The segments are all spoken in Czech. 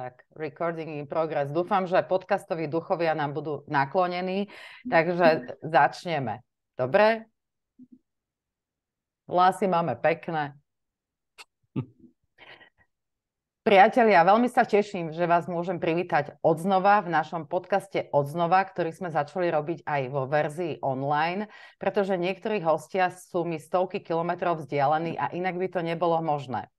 Tak, recording in progress. Dúfam, že podcastoví duchovia nám budú naklonení, takže začneme. Dobre? Hlasy máme pekné. Priatelia, veľmi sa teším, že vás môžem privítať odznova v našom podcaste Odznova, ktorý sme začali robiť aj vo verzii online, pretože niektorí hostia sú mi stovky kilometrov vzdialení a inak by to nebolo možné.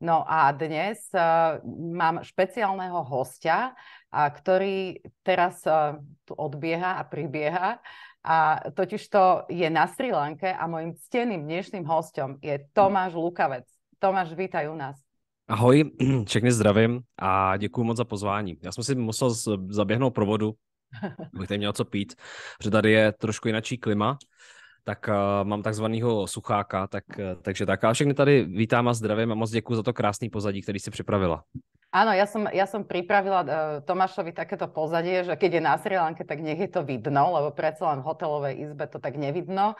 No a dnes uh, mám špeciálneho hostia, uh, ktorý teraz uh, tu odbieha a pribieha. A totiž to je na Sri Lanke a mojím cteným dnešným hostom je Tomáš Lukavec. Tomáš, vítaj u nás. Ahoj, všechny zdravím a děkuji moc za pozvání. Já jsem si musel zaběhnout pro vodu, abych tady měl co pít, protože tady je trošku jináčí klima, tak uh, mám takzvanýho sucháka, tak, uh, takže tak. A všechny tady vítám a zdravím a moc děkuji za to krásný pozadí, který si připravila. Áno, ja som, ja som pripravila uh, Tomášovi takéto pozadie, že keď je na Sri Lanke, tak nech je to vidno, lebo predsa len v hotelovej izbe to tak nevidno.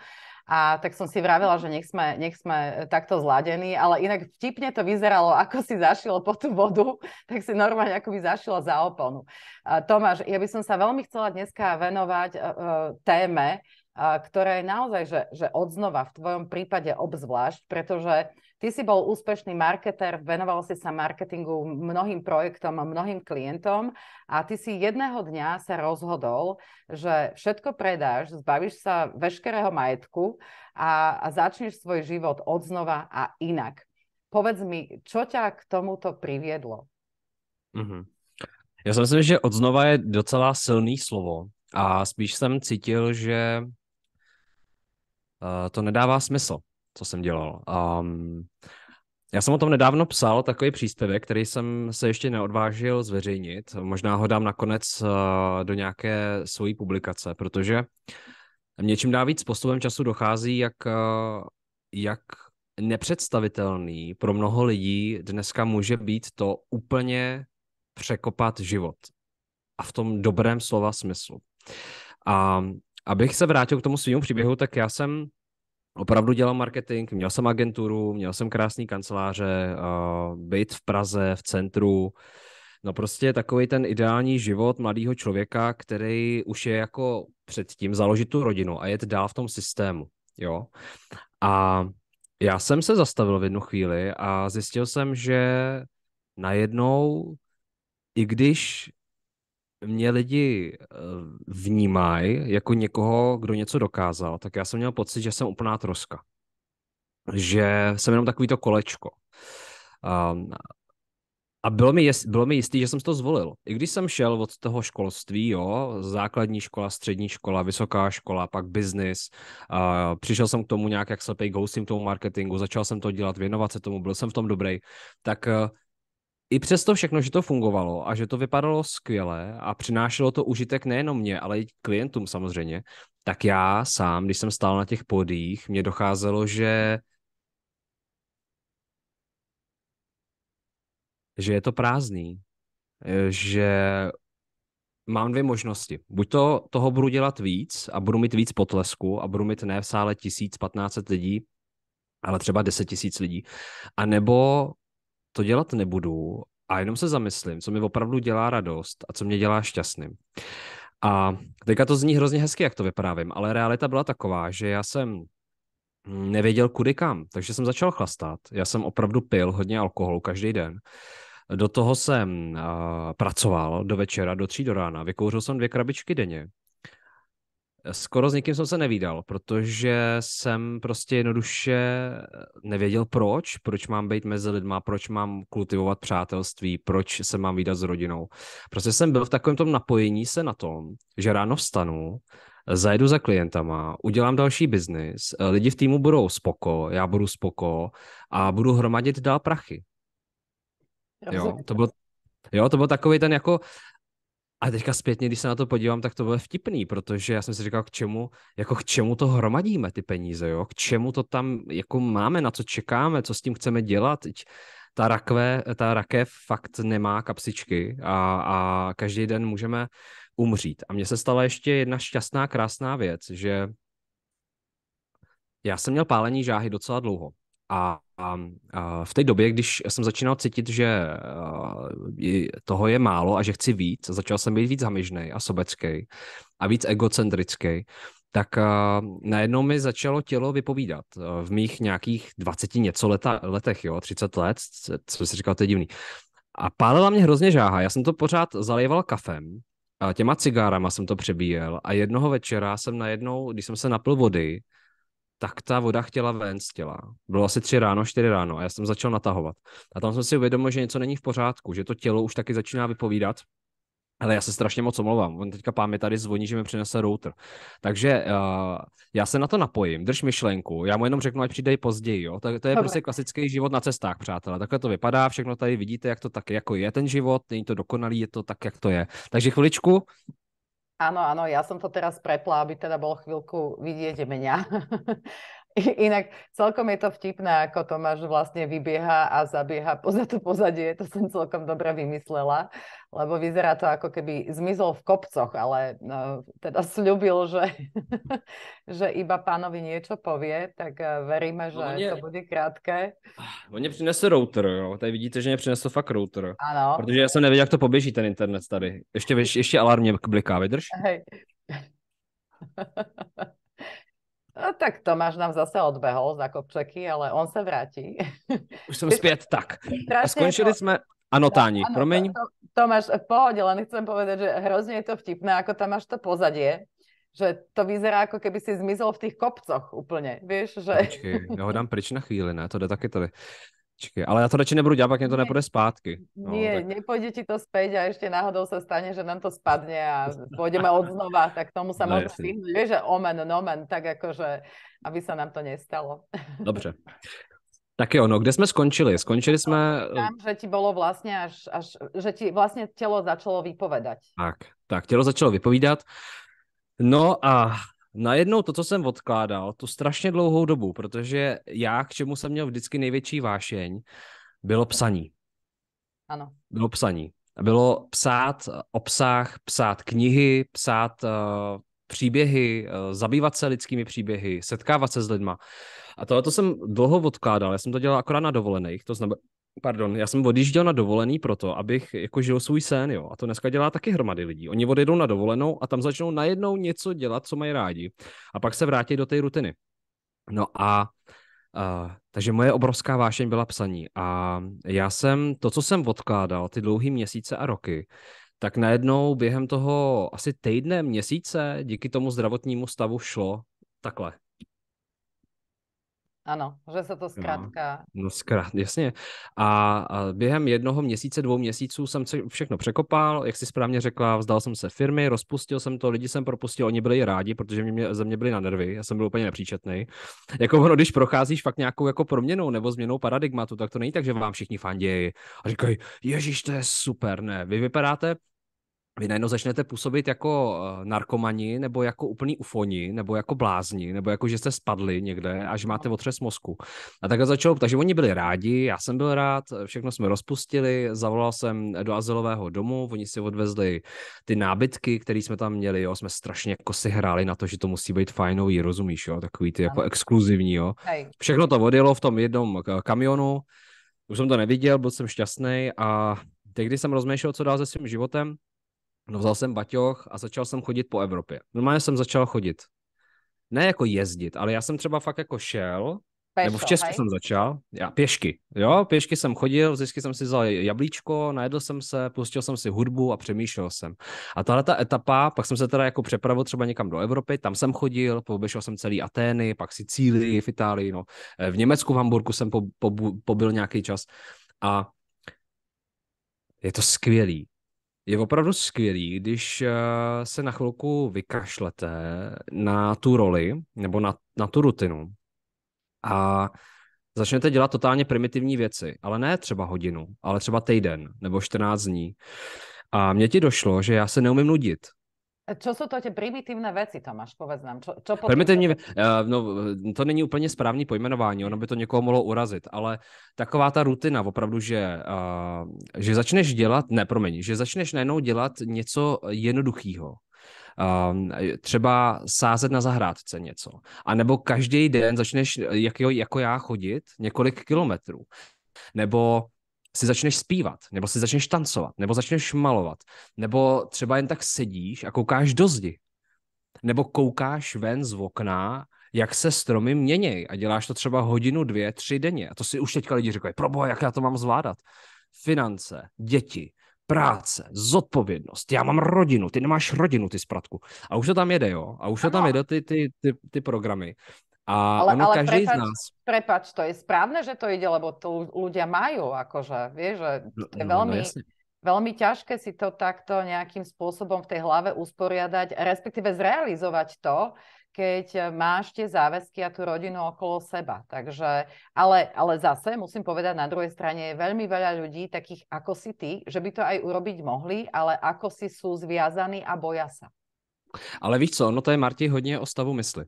A tak som si vravila, že nech sme, nech sme takto zladení, ale inak vtipne to vyzeralo, ako si zašilo po tú vodu, tak si normálne ako by zašila za oponu. Uh, Tomáš, ja by som sa veľmi chcela dneska venovať uh, téme, ktoré je naozaj, že, že odznova v tvojom prípade obzvlášť, pretože ty si bol úspešný marketer, venoval si sa marketingu mnohým projektom a mnohým klientom a ty si jedného dňa sa rozhodol, že všetko predáš, zbavíš sa veškerého majetku a, a začneš svoj život odznova a inak. Povedz mi, čo ťa k tomuto priviedlo? Mm-hmm. Já si myslím, že odznova je docela silný slovo a spíš jsem cítil, že uh, to nedává smysl, co jsem dělal. Um, já jsem o tom nedávno psal takový příspěvek, který jsem se ještě neodvážil zveřejnit. Možná ho dám nakonec uh, do nějaké svojí publikace, protože mě čím dá víc postupem času dochází, jak, uh, jak nepředstavitelný pro mnoho lidí dneska může být to úplně překopat život. A v tom dobrém slova smyslu. A abych se vrátil k tomu svýmu příběhu, tak já jsem opravdu dělal marketing, měl jsem agenturu, měl jsem krásný kanceláře, byt v Praze, v centru, no prostě takový ten ideální život mladého člověka, který už je jako předtím založit tu rodinu a jet dál v tom systému, jo. A já jsem se zastavil v jednu chvíli a zjistil jsem, že najednou, i když mě lidi eh, vnímají jako někoho, kdo něco dokázal, tak já jsem měl pocit, že jsem úplná troska. Že jsem jenom takový to kolečko. Um, a bylo mi, jest, bylo mi jistý, že jsem to zvolil. I když jsem šel od toho školství, jo, základní škola, střední škola, vysoká škola, pak uh, přišel jsem k tomu nějak jak slepej ghosting tomu marketingu, začal jsem to dělat, věnovat se tomu, byl jsem v tom dobrý, tak uh, i přesto všechno, že to fungovalo a že to vypadalo skvěle a přinášelo to užitek nejenom mě, ale i klientům samozřejmě, tak já sám, když jsem stál na těch podích, mě docházelo, že že je to prázdný, že mám dvě možnosti. Buď to toho budu dělat víc a budu mít víc potlesku a budu mít ne v sále tisíc, patnáct lidí, ale třeba deset tisíc lidí. A nebo to dělat nebudu a jenom se zamyslím, co mi opravdu dělá radost a co mě dělá šťastným. A teďka to zní hrozně hezky, jak to vyprávím, ale realita byla taková, že já jsem nevěděl kudy kam, takže jsem začal chlastat. Já jsem opravdu pil hodně alkoholu každý den. Do toho jsem uh, pracoval do večera, do tří do rána. Vykouřil jsem dvě krabičky denně. Skoro s nikým jsem se nevídal, protože jsem prostě jednoduše nevěděl proč, proč mám být mezi lidma, proč mám kultivovat přátelství, proč se mám výdat s rodinou. Prostě jsem byl v takovém tom napojení se na tom, že ráno vstanu, zajedu za klientama, udělám další biznis, lidi v týmu budou spoko, já budu spoko a budu hromadit dál prachy. Jo, to byl, jo, to byl takový ten jako a teďka zpětně, když se na to podívám, tak to bylo vtipný, protože já jsem si říkal, k čemu, jako k čemu to hromadíme ty peníze, jo? K čemu to tam jako máme, na co čekáme, co s tím chceme dělat. Ta rakve, ta rakev fakt nemá kapsičky a, a každý den můžeme umřít. A mně se stala ještě jedna šťastná, krásná věc, že já jsem měl pálení žáhy docela dlouho. A, a, a v té době, když jsem začínal cítit, že toho je málo a že chci víc, začal jsem být víc hamižný a sobecký a víc egocentrický, tak najednou mi začalo tělo vypovídat. V mých nějakých 20 něco leta, letech, jo, 30 let, co si říkal, to je divný. A pálila mě hrozně žáha. Já jsem to pořád zalejval kafem, a těma cigárama jsem to přebíjel a jednoho večera jsem najednou, když jsem se napil vody, tak ta voda chtěla ven z těla. Bylo asi tři ráno, čtyři ráno a já jsem začal natahovat. A tam jsem si uvědomil, že něco není v pořádku, že to tělo už taky začíná vypovídat ale já se strašně moc omlouvám. On teďka pán mi tady zvoní, že mi přinese router. Takže uh, já se na to napojím, drž myšlenku. Já mu jenom řeknu, ať přijde později. Jo? Tak, to je Dobre. prostě klasický život na cestách, přátelé. Takhle to vypadá, všechno tady vidíte, jak to tak jako je ten život, není to dokonalý, je to tak, jak to je. Takže chviličku. Áno, áno, ja som to teraz prepla, aby teda bol chvíľku vidieť mňa. Inak celkom je to vtipné, ako Tomáš vlastne vybieha a zabieha poza to pozadie, to som celkom dobre vymyslela, lebo vyzerá to ako keby zmizol v kopcoch, ale no, teda slúbil, že, že iba pánovi niečo povie, tak eh, veríme, no, že no, mě... to bude krátké. On mě přinese router, jo. Tady vidíte, že mě přinesl fakt router. Ano. Protože já jsem nevěděl, jak to poběží ten internet tady. Ještě, ještě alarm mě bliká, vydrž? Hej. No, tak Tomáš nám zase odbehol za kopčeky, ale on se vrátí. Už jsem zpět, tak. A skončili to... jsme anotáni, no, promiň. To, Tomáš, v pohode, len chcem povedať, že hrozně je to vtipné, ako tam máš to pozadie, že to vyzerá, ako keby si zmizol v těch kopcoch úplně, víš, že... Počkej, já ho dám pryč na chvíli, ne, to jde taky tady. Počkej, ale já to radši nebudu dělat, pak mě to nepůjde zpátky. No, nie, tak... nepůjde ti to zpět a ještě náhodou se stane, že nám to spadne a půjdeme od znova, tak tomu se no, můžeme vyhnúť. Vieš, že omen, nomen, tak jakože, aby se nám to nestalo. Dobře. Tak jo, no, kde jsme skončili? Skončili jsme... Tam, že ti bylo vlastně až, až, že ti vlastně tělo začalo vypovedať. Tak, tak, tělo začalo vypovídat. No a najednou to, co jsem odkládal, tu strašně dlouhou dobu, protože já, k čemu jsem měl vždycky největší vášeň, bylo psaní. Ano. Bylo psaní. Bylo psát obsah, psát knihy, psát uh, příběhy, uh, zabývat se lidskými příběhy, setkávat se s lidma. A tohle to jsem dlouho odkládal, já jsem to dělal akorát na dovolených, to znamená, pardon, já jsem odjížděl na dovolený proto, abych jako žil svůj sen, jo. A to dneska dělá taky hromady lidí. Oni odjedou na dovolenou a tam začnou najednou něco dělat, co mají rádi. A pak se vrátí do té rutiny. No a Uh, takže moje obrovská vášeň byla psaní a já jsem to, co jsem odkládal, ty dlouhé měsíce a roky, tak najednou během toho asi týdne, měsíce, díky tomu zdravotnímu stavu šlo takhle. Ano, že se to no, zkrátka... No, no zkrát, jasně. A, a během jednoho měsíce, dvou měsíců jsem se všechno překopal, jak si správně řekla, vzdal jsem se firmy, rozpustil jsem to, lidi jsem propustil, oni byli rádi, protože mě, ze mě byli na nervy, já jsem byl úplně nepříčetný. Jako ono, když procházíš fakt nějakou jako proměnou nebo změnou paradigmatu, tak to není tak, že vám všichni fandějí a říkají, ježíš, to je super, ne. Vy vypadáte vy najednou začnete působit jako uh, narkomani, nebo jako úplný ufoni, nebo jako blázni, nebo jako, že jste spadli někde a že máte otřes mozku. A tak začalo, takže oni byli rádi, já jsem byl rád, všechno jsme rozpustili, zavolal jsem do azylového domu, oni si odvezli ty nábytky, které jsme tam měli, jo, jsme strašně jako si hráli na to, že to musí být fajnový, rozumíš, jo, takový ty jako exkluzivní, jo. Všechno to odjelo v tom jednom kamionu, už jsem to neviděl, byl jsem šťastný a teď, když jsem rozmýšlel, co dál se svým životem, No vzal jsem baťoch a začal jsem chodit po Evropě. Normálně jsem začal chodit. Ne jako jezdit, ale já jsem třeba fakt jako šel, Pešo, nebo v Česku hej? jsem začal, já pěšky, jo, pěšky jsem chodil, vždycky jsem si vzal jablíčko, najedl jsem se, pustil jsem si hudbu a přemýšlel jsem. A tahle ta etapa, pak jsem se teda jako přepravil třeba někam do Evropy, tam jsem chodil, poběžel jsem celý Atény, pak Sicílii v Itálii, no. V Německu, v Hamburgu jsem po, po, pobyl nějaký čas a je to skvělý je opravdu skvělý, když eh, se na chvilku vykašlete na tu roli nebo na, na tu rutinu a začnete dělat totálně primitivní věci, ale ne třeba hodinu, ale třeba týden nebo 14 dní. A mně ti došlo, že já se neumím nudit. Čo jsou to ty primitivní věci, Tomáš, povedz nám. Čo, čo Primitivní, uh, no, to není úplně správný pojmenování, ono by to někoho mohlo urazit, ale taková ta rutina, opravdu, že, uh, že začneš dělat, ne, promiň, že začneš najednou dělat něco jednoduchého. Um, třeba sázet na zahrádce něco. A nebo každý den začneš, jak, jako já, chodit několik kilometrů. Nebo si začneš zpívat, nebo si začneš tancovat, nebo začneš malovat, nebo třeba jen tak sedíš a koukáš do zdi, nebo koukáš ven z okna, jak se stromy měnějí a děláš to třeba hodinu, dvě, tři denně. A to si už teďka lidi říkají, proboha, jak já to mám zvládat. Finance, děti, práce, zodpovědnost, já mám rodinu, ty nemáš rodinu, ty spratku. A už to tam jede, jo? A už to tam jede, ty, ty, ty, ty programy. A ale, ono ale každý prepač, z nás... Prepač, to je správne, že to ide, lebo to ľudia majú, akože, vieš, že no, to je no, veľmi, no, veľmi ťažké si to takto nejakým spôsobom v tej hlave usporiadať, respektíve zrealizovať to, keď máš tie záväzky a tú rodinu okolo seba. Takže, ale, ale zase musím povedať, na druhej strane je veľmi veľa ľudí, takých ako si ty, že by to aj urobiť mohli, ale ako si sú zviazaní a boja sa. Ale víš co, no to je Marti hodně o stavu mysli.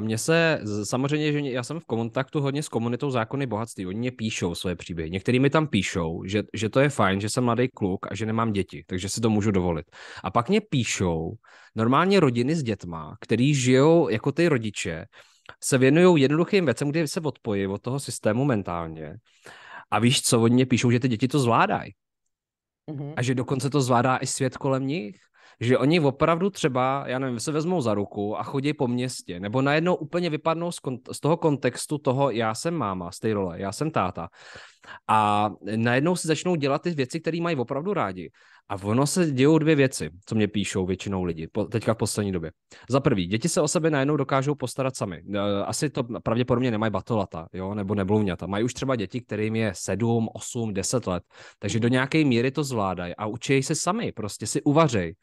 Mně se, samozřejmě, že já jsem v kontaktu hodně s komunitou zákony bohatství. Oni mě píšou svoje příběhy. Některý mi tam píšou, že, že to je fajn, že jsem mladý kluk a že nemám děti, takže si to můžu dovolit. A pak mě píšou normálně rodiny s dětma, který žijou jako ty rodiče, se věnují jednoduchým věcem, kdy se odpojí od toho systému mentálně. A víš co, oni mě píšou, že ty děti to zvládají. Mm-hmm. A že dokonce to zvládá i svět kolem nich že oni opravdu třeba, já nevím, se vezmou za ruku a chodí po městě, nebo najednou úplně vypadnou z, kont- z toho kontextu toho, já jsem máma, z té role, já jsem táta. A najednou si začnou dělat ty věci, které mají opravdu rádi. A ono se dějou dvě věci, co mě píšou většinou lidi, po, teďka v poslední době. Za prvý, děti se o sebe najednou dokážou postarat sami. E, asi to pravděpodobně nemají batolata, jo, nebo neblouňata. Mají už třeba děti, kterým je 7, 8, 10 let, takže do nějaké míry to zvládají a učí se sami, prostě si uvařej.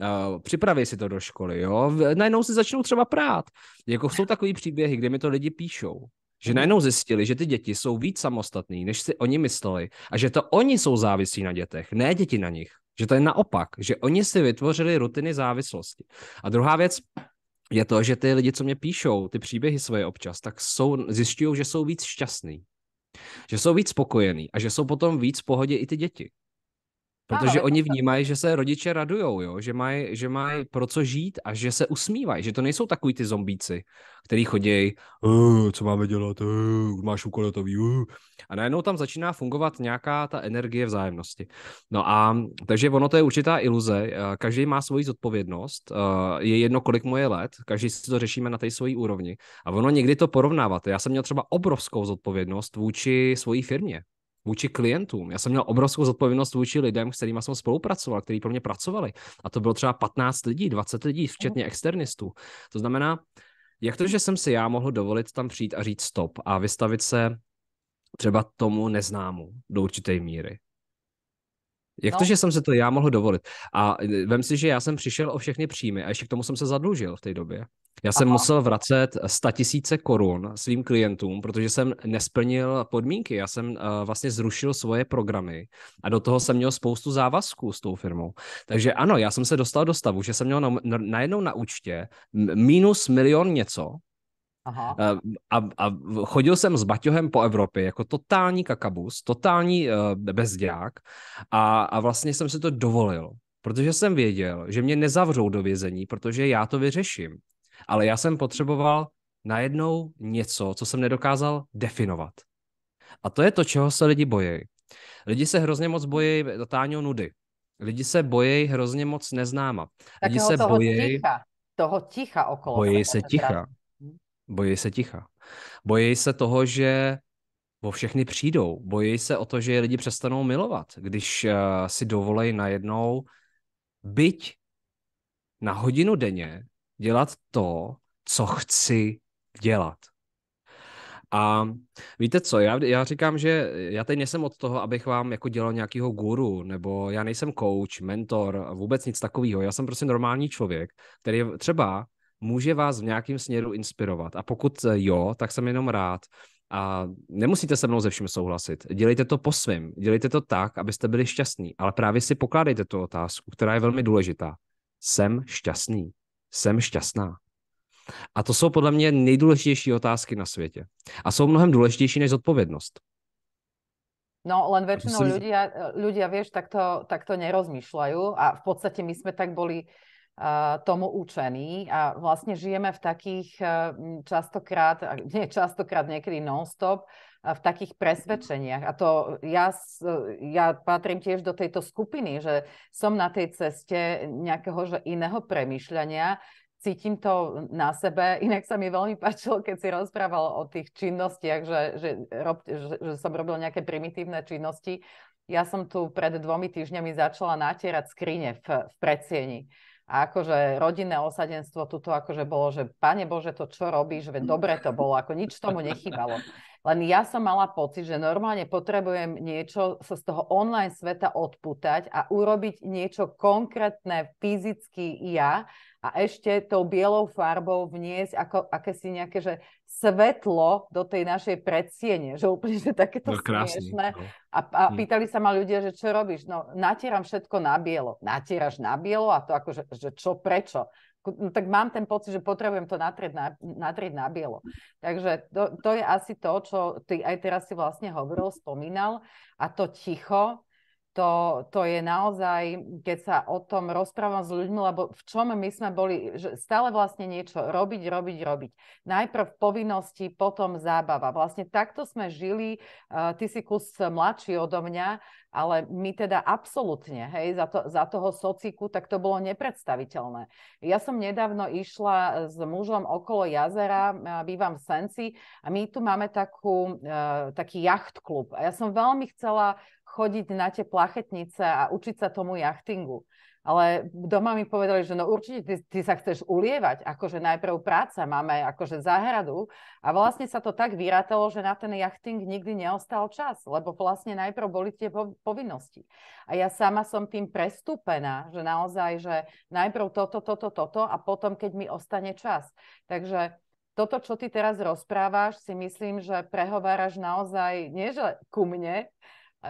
Uh, připraví si to do školy, jo. Najednou si začnou třeba prát. Jako jsou takový příběhy, kde mi to lidi píšou. Že mhm. najednou zjistili, že ty děti jsou víc samostatní, než si oni mysleli. A že to oni jsou závislí na dětech, ne děti na nich. Že to je naopak, že oni si vytvořili rutiny závislosti. A druhá věc je to, že ty lidi, co mě píšou, ty příběhy svoje občas, tak jsou, zjišťují, že jsou víc šťastný. Že jsou víc spokojení a že jsou potom víc v pohodě i ty děti. Protože oni vnímají, že se rodiče radujou, jo? že mají že maj pro co žít a že se usmívají, že to nejsou takový ty zombíci, který chodí, uh, co máme dělat, uh, máš úkol uh. a najednou tam začíná fungovat nějaká ta energie vzájemnosti. No a takže ono to je určitá iluze, každý má svoji zodpovědnost, je jedno, kolik mu je let, každý si to řešíme na té svojí úrovni a ono někdy to porovnávat. Já jsem měl třeba obrovskou zodpovědnost vůči svojí firmě, vůči klientům. Já jsem měl obrovskou zodpovědnost vůči lidem, s kterými jsem spolupracoval, kteří pro mě pracovali. A to bylo třeba 15 lidí, 20 lidí, včetně externistů. To znamená, jak to, že jsem si já mohl dovolit tam přijít a říct stop a vystavit se třeba tomu neznámu do určité míry. Jak no. to, že jsem se to já mohl dovolit? A vem si, že já jsem přišel o všechny příjmy a ještě k tomu jsem se zadlužil v té době. Já jsem Aha. musel vracet 100 tisíce korun svým klientům, protože jsem nesplnil podmínky. Já jsem uh, vlastně zrušil svoje programy a do toho jsem měl spoustu závazků s tou firmou. Takže ano, já jsem se dostal do stavu, že jsem měl na, na, najednou na účtě minus milion něco, Aha. Uh, a, a chodil jsem s baťohem po Evropě jako totální kakabus, totální uh, bezdělák a, a vlastně jsem si to dovolil, protože jsem věděl, že mě nezavřou do vězení, protože já to vyřeším ale já jsem potřeboval najednou něco, co jsem nedokázal definovat. A to je to, čeho se lidi bojí. Lidi se hrozně moc bojí totálního nudy. Lidi se bojí hrozně moc neznáma. Lidi se bojí... Ticha. Toho ticha okolo. Bojí se ticha. Bojí se ticha. Bojí se toho, že o všechny přijdou. Bojí se o to, že je lidi přestanou milovat, když uh, si dovolej najednou byť na hodinu denně dělat to, co chci dělat. A víte co, já, já říkám, že já teď nejsem od toho, abych vám jako dělal nějakýho guru, nebo já nejsem coach, mentor, vůbec nic takového. Já jsem prostě normální člověk, který třeba může vás v nějakém směru inspirovat. A pokud jo, tak jsem jenom rád. A nemusíte se mnou ze vším souhlasit. Dělejte to po svém. Dělejte to tak, abyste byli šťastní. Ale právě si pokládejte tu otázku, která je velmi důležitá. Jsem šťastný jsem šťastná? A to jsou podle mě nejdůležitější otázky na světě. A jsou mnohem důležitější než zodpovědnost. No, len väčšinou si... ľudia, ľudia, vieš, takto, takto nerozmýšľajú a v podstate my sme tak boli tomu učení a vlastne žijeme v takých častokrát, nie častokrát, niekedy non-stop, v takých presvedčeniach. A to ja, ja patrím tiež do tejto skupiny, že som na tej ceste nejakého že iného premyšľania, cítim to na sebe. Inak sa mi veľmi páčilo, keď si rozprával o tých činnostiach, že, že, rob, že, že som robil nejaké primitívne činnosti. Ja som tu pred dvomi týždňami začala natierať skrine v, v predsieni. A akože rodinné osadenstvo tuto akože bolo, že pane Bože, to čo robíš, že dobre to bolo, ako nič tomu nechýbalo. Len ja som mala pocit, že normálne potrebujem niečo sa z toho online sveta odputať a urobiť niečo konkrétne fyzicky ja a ešte tou bielou farbou vniesť ako, akési nejaké, že svetlo do tej našej predsiene, že úplne, že takéto no, smiešné. No. A, a hm. pýtali sa ma ľudia, že čo robíš? No, natieram všetko na bielo. Natieraš na bielo a to akože, že čo, prečo? no, tak mám ten pocit, že potrebujem to natrieť na, natrieť na bielo. Takže to, to je asi to, čo ty aj teraz si vlastne hovoril, spomínal. A to ticho, to, to je naozaj, keď sa o tom rozprávam s ľuďmi, lebo v čom my sme boli, že stále vlastne niečo robiť, robiť, robiť. Najprv povinnosti, potom zábava. Vlastne takto sme žili, uh, ty si kus mladší odo mňa, ale my teda absolútne, hej, za, to, za toho sociku, tak to bolo nepredstaviteľné. Ja som nedávno išla s mužom okolo jazera, bývam v Senci a my tu máme takú, taký jacht klub. A ja som veľmi chcela chodiť na tie plachetnice a učiť sa tomu jachtingu. Ale doma mi povedali, že no určite ty, ty sa chceš ulievať, akože najprv práca, máme akože záhradu a vlastne sa to tak vyrátalo, že na ten jachting nikdy neostal čas, lebo vlastne najprv boli tie povinnosti. A ja sama som tým prestúpená, že naozaj, že najprv toto, toto, toto a potom, keď mi ostane čas. Takže toto, čo ty teraz rozprávaš, si myslím, že prehováraš naozaj, nie že ku mne,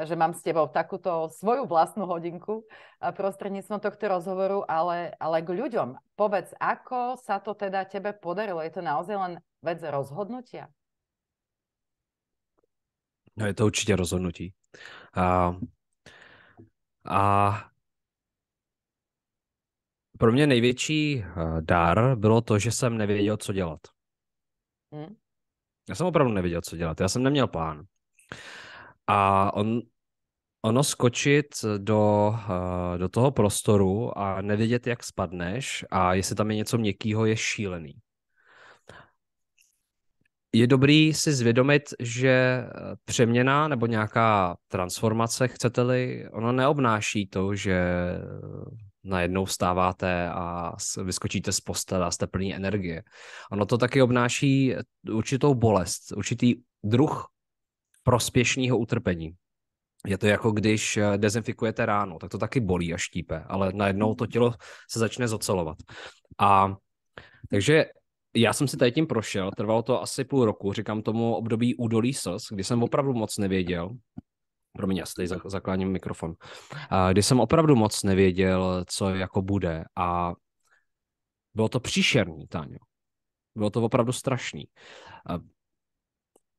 že mám s tebou takúto svoju vlastnú hodinku prostredníctvom tohto rozhovoru, ale, ale k ľuďom. Povedz, ako sa to teda tebe podarilo? Je to naozaj len vec rozhodnutia? No je to určitě rozhodnutí. A, a pro mě největší eh, dar bylo to, že jsem nevěděl, co dělat. Hmm. Já jsem opravdu nevěděl, co dělat. Já jsem neměl plán. A on, ono skočit do, uh, do toho prostoru a nevědět, jak spadneš a jestli tam je něco měkkého, je šílený. Je dobrý si zvědomit, že eh, přeměna nebo nějaká transformace, chcete-li, ono neobnáší to, že eh, najednou vstáváte a vyskočíte z postele a jste plný energie. Ono to taky obnáší určitou bolest, určitý druh prospěšného utrpení. Je to jako když eh, dezinfikujete ráno, tak to taky bolí a štípe, ale najednou to tělo se začne zocelovat. A takže já jsem si tady tím prošel, trvalo to asi půl roku, říkám tomu období údolí slz, kdy jsem opravdu moc nevěděl, promiň, já si tady zakláním mikrofon, kdy jsem opravdu moc nevěděl, co jako bude a bylo to příšerný, Táňo. Bylo to opravdu strašný.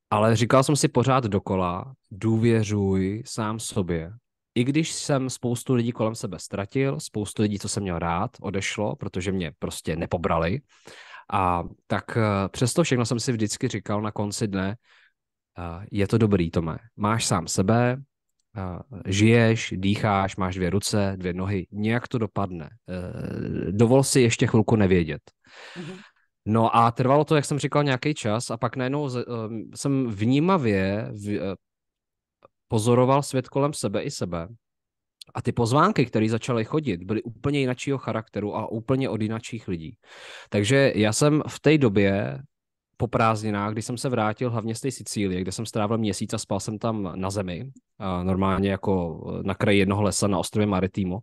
Ale říkal jsem si pořád dokola, důvěřuj sám sobě. I když jsem spoustu lidí kolem sebe ztratil, spoustu lidí, co jsem měl rád, odešlo, protože mě prostě nepobrali. A tak eh, přesto všechno jsem si vždycky říkal na konci dne, eh, je to dobrý, Tome. Máš sám sebe, eh, žiješ, dýcháš, máš dvě ruce, dvě nohy, nějak to dopadne. Dovol si ještě chvilku nevědět. Mm-hmm. No a trvalo to, jak jsem říkal, nějaký čas a pak najednou uh, jsem vnímavě v, uh, pozoroval svět kolem sebe i sebe. A ty pozvánky, které začaly chodit, byly úplně jinačího charakteru a úplně od jinačích lidí. Takže já jsem v té době po prázdninách, když jsem se vrátil hlavně z té Sicílie, kde jsem strávil měsíc a spal jsem tam na zemi, a normálně jako na kraji jednoho lesa na ostrově Maritimo.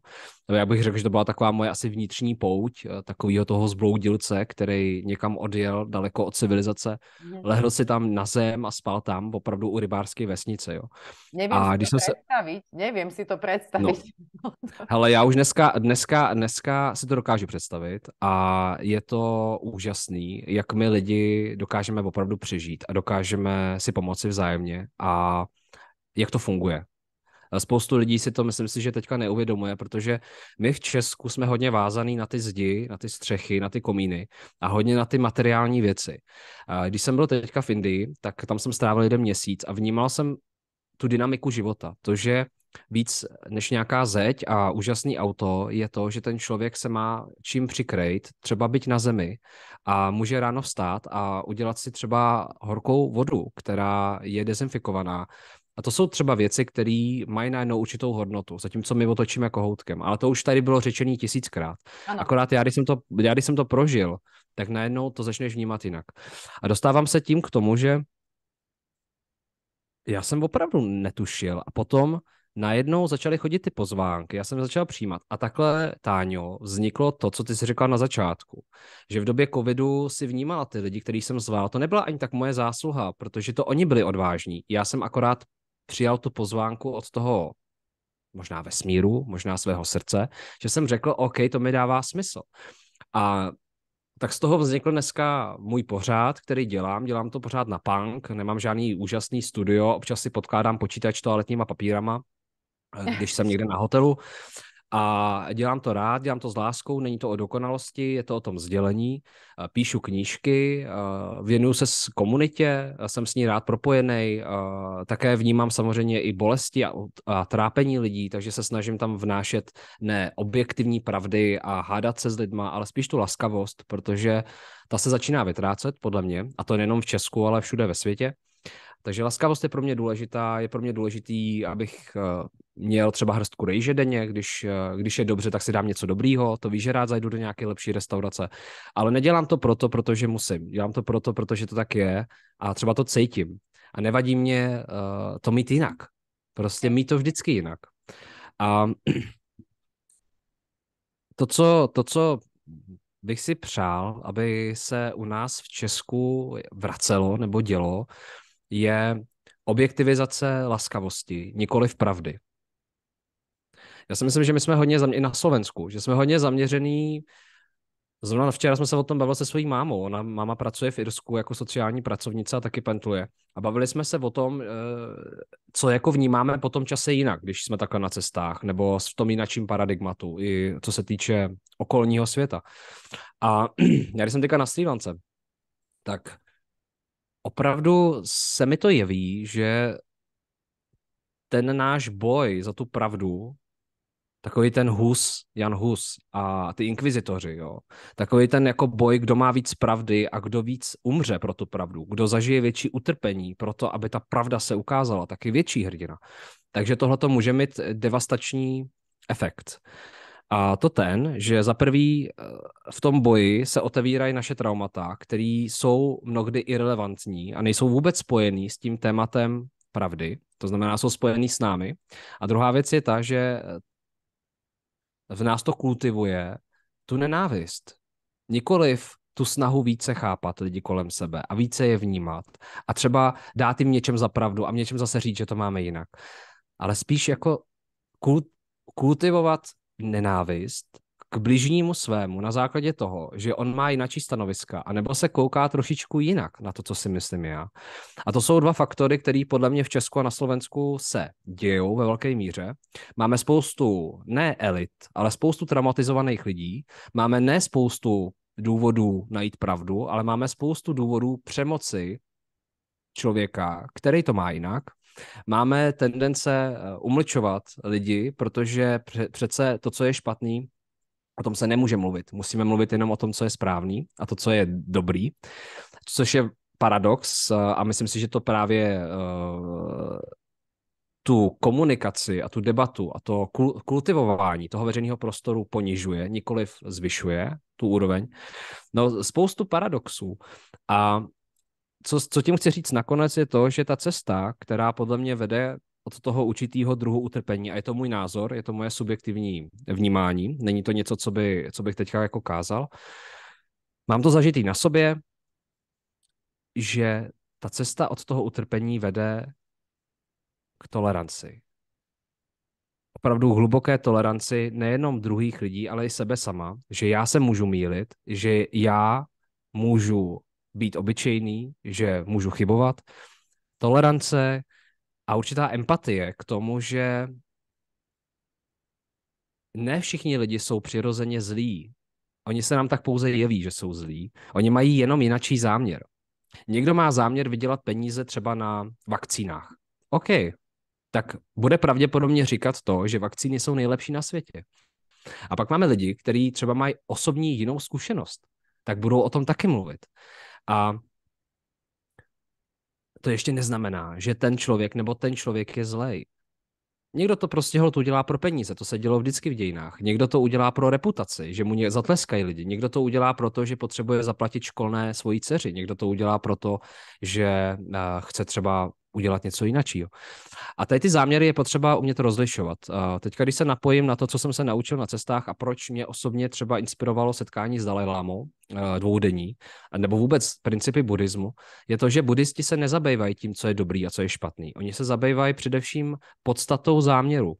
Já bych řekl, že to byla taková moje asi vnitřní pouť, eh, takového toho zbloudilce, který někam odjel daleko od civilizace, lehl si tam na zem a spal tam opravdu u rybářské vesnice. Jo. Nevím a si když to představit, se... nevím si to představit. No. Hele, já už dneska, dneska, dneska si to dokážu představit a je to úžasný, jak my lidi dokážeme opravdu přežít a dokážeme si pomoci vzájemně a jak to funguje. Spoustu lidí si to myslím si, že teďka neuvědomuje, protože my v Česku jsme hodně vázaný na ty zdi, na ty střechy, na ty komíny a hodně na ty materiální věci. Když jsem byl teďka v Indii, tak tam jsem strávil jeden měsíc a vnímal jsem tu dynamiku života. To, že víc než nějaká zeď a úžasný auto je to, že ten člověk se má čím přikrejt, třeba být na zemi a může ráno vstát a udělat si třeba horkou vodu, která je dezinfikovaná. A to jsou třeba věci, které mají najednou určitou hodnotu, zatímco my otočíme kohoutkem. Ale to už tady bylo řečený tisíckrát. Ano. Akorát já když, jsem to, já, když jsem to prožil, tak najednou to začneš vnímat jinak. A dostávám se tím k tomu, že já jsem opravdu netušil. A potom najednou začaly chodit ty pozvánky, já jsem začal přijímat. A takhle, Táňo, vzniklo to, co ty jsi říkal na začátku. Že v době covidu si vnímala ty lidi, který jsem zval. To nebyla ani tak moje zásluha, protože to oni byli odvážní. Já jsem akorát přijal tu pozvánku od toho možná vesmíru, možná svého srdce, že jsem řekl, OK, to mi dává smysl. A tak z toho vznikl dneska můj pořád, který dělám. Dělám to pořád na punk, nemám žádný úžasný studio, občas si podkládám počítač toaletníma papírama, když jsem někde na hotelu a dělám to rád, dělám to s láskou, není to o dokonalosti, je to o tom sdělení. Píšu knížky, věnuju se s komunitě, jsem s ní rád propojený, také vnímám samozřejmě i bolesti a, a trápení lidí, takže se snažím tam vnášet ne objektivní pravdy a hádat se s lidma, ale spíš tu laskavost, protože ta se začíná vytrácet, podle mě, a to nejenom v Česku, ale všude ve světě. Takže laskavost je pro mě důležitá, je pro mě důležitý, abych eh, měl třeba hrstku rejže denně, když, eh, když je dobře, tak si dám něco dobrýho, to víš, že rád zajdu do nějaké lepší restaurace, ale nedělám to proto, protože musím, dělám to proto, protože to tak je a třeba to cítím. A nevadí mě uh, to mít jinak, prostě mít to vždycky jinak. A to, co, to, co bych si přál, aby se u nás v Česku vracelo nebo dělo, je objektivizace laskavosti, nikoli v pravdy. Já si myslím, že my jsme hodně, i na Slovensku, že jsme hodně zaměřený Zrovna včera jsme se o tom bavili se svojí mámou. Ona, máma pracuje v Irsku jako sociální pracovnice a taky pentluje. A bavili jsme se o tom, eh, co jako vnímáme po tom čase jinak, když jsme takhle na cestách, nebo v tom jinačím paradigmatu, i co se týče okolního světa. A já když jsem teďka na Sri tak opravdu se mi to jeví, že ten náš boj za tu pravdu, takový ten Hus, Jan Hus a ty inkvizitoři, jo, takový ten jako boj, kdo má víc pravdy a kdo víc umře pro tu pravdu, kdo zažije větší utrpení pro to, aby ta pravda se ukázala, taky větší hrdina. Takže tohle to může mít devastační efekt. A to ten, že za prvý eh, v tom boji se otevírají naše traumata, které jsou mnohdy irrelevantní a nejsou vůbec spojený s tím tématem pravdy, to znamená, jsou spojený s námi. A druhá věc je ta, že eh, v nás to kultivuje tu nenávist. Nikoliv tu snahu více chápat lidi kolem sebe a více je vnímat a třeba dát jim něčem za pravdu a něčem zase říct, že to máme jinak. Ale spíš jako kultivovat nenávist k bližnímu svému na základě toho, že on má jinačí stanoviska, anebo se kouká trošičku jinak na to, co si myslím já. A to jsou dva faktory, které podle mě v Česku a na Slovensku se dějou ve velké míře. Máme spoustu ne elit, ale spoustu traumatizovaných lidí. Máme ne spoustu důvodů najít pravdu, ale máme spoustu důvodů přemoci člověka, který to má jinak Máme tendence eh, umlčovat lidi, protože přece to, co je špatný, o tom se nemůže mluvit. Musíme mluvit jenom o tom, co je správný a to, co je dobrý, což je paradox eh, a myslím si, že to právě uh, tu komunikaci a tu debatu a to kultivování toho veřejného prostoru ponižuje, nikoliv zvyšuje tu úroveň. No, spoustu paradoxů. A co, co tím chci říct nakonec je to, že ta cesta, která podle mě vede od toho určitého druhu utrpení, a je to můj názor, je to moje subjektivní vnímání, není to něco, co, by, co bych teďka jako kázal, mám to zažitý na sobě, že ta cesta od toho utrpení vede k toleranci. Opravdu hluboké toleranci nejenom druhých lidí, ale i sebe sama, že já se můžu mílit, že já můžu být obyčejný, že můžu chybovat. Tolerance a určitá empatie k tomu, že ne všichni lidi jsou přirozeně zlí. Oni se nám tak pouze jeví, že jsou zlí. Oni mají jenom jinačí záměr. Někdo má záměr vydělat peníze třeba na vakcínách. OK, tak bude pravděpodobně říkat to, že vakcíny jsou nejlepší na světě. A pak máme lidi, kteří třeba mají osobní jinou zkušenost, tak budou o tom taky mluvit. A to ještě neznamená, že ten člověk nebo ten člověk je zlej. Někdo to prostě hod udělá pro peníze, to se dělo vždycky v dějinách. Někdo to udělá pro reputaci, že mu zatleskají lidi. Někdo to udělá proto, že potřebuje zaplatit školné svojí dceři. Někdo to udělá proto, že uh, chce třeba udělat něco jiného. A tady ty záměry je potřeba umět rozlišovat. Teď, když se napojím na to, co jsem se naučil na cestách a proč mě osobně třeba inspirovalo setkání s Dalajlámou dvoudenní, nebo vůbec principy buddhismu, je to, že buddhisti se nezabývají tím, co je dobrý a co je špatný. Oni se zabývají především podstatou záměru.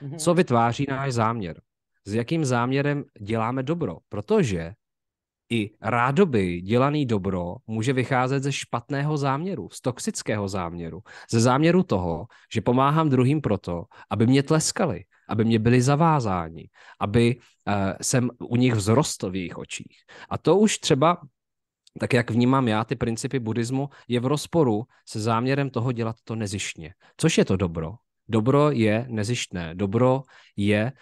Mhm. Co vytváří náš záměr? S jakým záměrem děláme dobro? Protože i rádoby dělaný dobro může vycházet ze špatného záměru, z toxického záměru, ze záměru toho, že pomáhám druhým proto, aby mě tleskali, aby mě byli zavázáni, aby uh, jsem u nich vzrostl v jejich očích. A to už třeba tak jak vnímám já ty principy buddhismu, je v rozporu se záměrem toho dělat to nezištně. Což je to dobro? Dobro je nezištné. Dobro je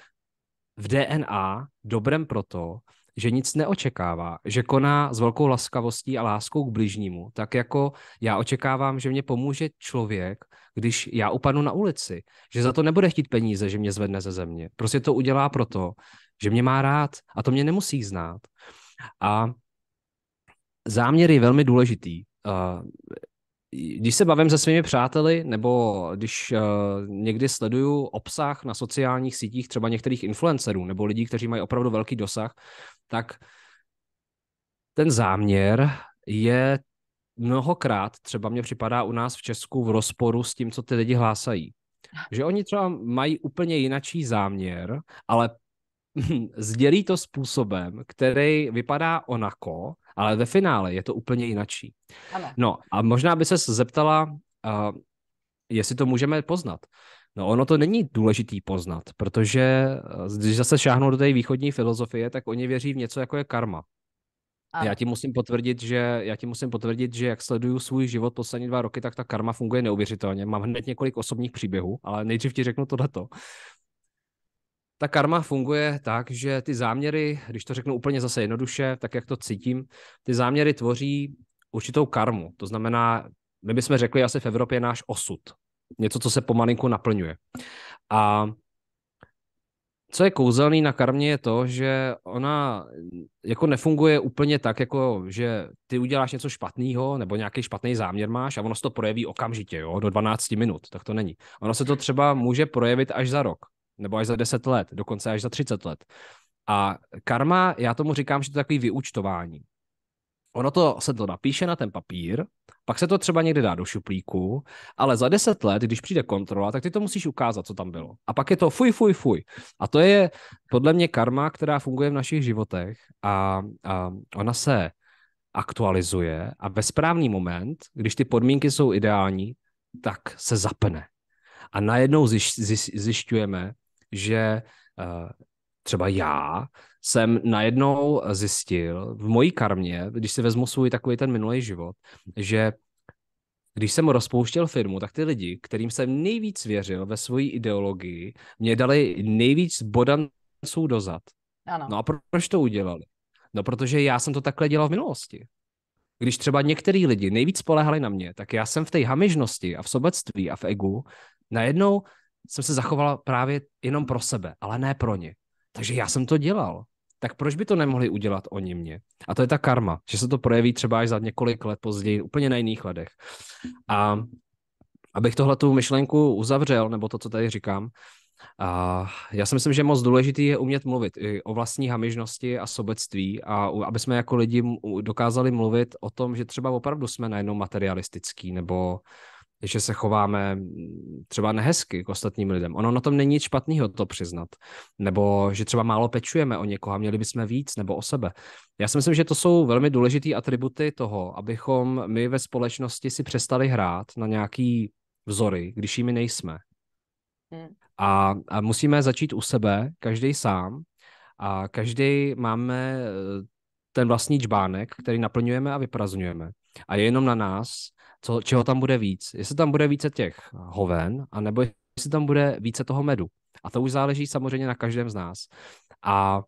v DNA dobrem proto, že nic neočekává, že koná s velkou laskavostí a láskou k bližnímu, tak jako já očekávám, že mě pomůže člověk, když já upadnu na ulici, že za to nebude chtít peníze, že mě zvedne ze země. Prostě to udělá proto, že mě má rád a to mě nemusí znát. A záměr je velmi důležitý. Když se bavím se svými přáteli, nebo když uh, někdy sleduju obsah na sociálních sítích třeba některých influencerů nebo lidí, kteří mají opravdu velký dosah, tak ten záměr je mnohokrát, třeba mě připadá u nás v Česku v rozporu s tím, co ty lidi hlásají. Že oni třeba mají úplně jinačí záměr, ale sdělí to způsobem, který vypadá onako, ale ve finále je to úplně jinačí. Ano. No a možná by se zeptala, uh, jestli to můžeme poznat. No ono to není důležitý poznat, protože eh, když zase šáhnou do té východní filozofie, tak oni věří v něco jako je karma. Ano. Já ti musím potvrdit, že já ti musím potvrdit, že jak sleduju svůj život poslední dva roky, tak ta karma funguje neuvěřitelně. Mám hned několik osobních příběhů, ale nejdřív ti řeknu tohleto. Ta karma funguje tak, že ty záměry, když to řeknu úplně zase jednoduše, tak jak to cítím, ty záměry tvoří určitou karmu. To znamená, my bychom řekli asi v Evropě náš osud něco, co se pomalinku naplňuje. A co je kouzelný na karmě je to, že ona jako nefunguje úplně tak, jako že ty uděláš něco špatného nebo nějaký špatný záměr máš a ono se to projeví okamžitě, jo, do 12 minut, tak to není. Ono se to třeba může projevit až za rok, nebo až za 10 let, dokonce až za 30 let. A karma, já tomu říkám, že to je takový vyúčtování. Ono to se to napíše na ten papír, pak se to třeba někde dá do šuplíku, ale za deset let, když přijde kontrola, tak ty to musíš ukázat, co tam bylo. A pak je to fuj, fuj, fuj. A to je podle mě karma, která funguje v našich životech a, a ona se aktualizuje a ve správný moment, když ty podmínky jsou ideální, tak se zapne. A najednou zjiš, zjiš, zjišťujeme, že uh, třeba já jsem najednou zjistil v mojí karmě, když si vezmu svůj takový ten minulý život, že když jsem rozpouštěl firmu, tak ty lidi, kterým jsem nejvíc věřil ve svoji ideologii, mě dali nejvíc bodanců dozad. Ano. No a proč to udělali? No protože já jsem to takhle dělal v minulosti. Když třeba některý lidi nejvíc spolehali na mě, tak já jsem v té hamižnosti a v sobectví a v egu najednou jsem se zachoval právě jenom pro sebe, ale ne pro ně. Takže já jsem to dělal. Tak proč by to nemohli udělat oni mě? A to je ta karma, že se to projeví třeba až za několik let později, úplně na jiných ledech. A abych tohle tu myšlenku uzavřel, nebo to, co tady říkám, a já si myslím, že moc důležitý je umět mluvit i o vlastní hamižnosti a sobectví a aby jsme jako lidi dokázali mluvit o tom, že třeba opravdu jsme najednou materialistický nebo že se chováme mm, třeba nehezky k ostatním lidem. Ono na tom není nic špatného to přiznat. Nebo že třeba málo pečujeme o někoho a měli bychom víc nebo o sebe. Já si myslím, že to jsou velmi důležité atributy toho, abychom my ve společnosti si přestali hrát na nějaký vzory, když jimi nejsme. Hmm. A, a musíme začít u sebe, každý sám, a každý máme eh, ten vlastní čbánek, který naplňujeme a vyprazňujeme. A je jenom na nás, co, čeho tam bude víc. Jestli tam bude více těch hoven, anebo jestli tam bude více toho medu. A to už záleží samozřejmě na každém z nás. A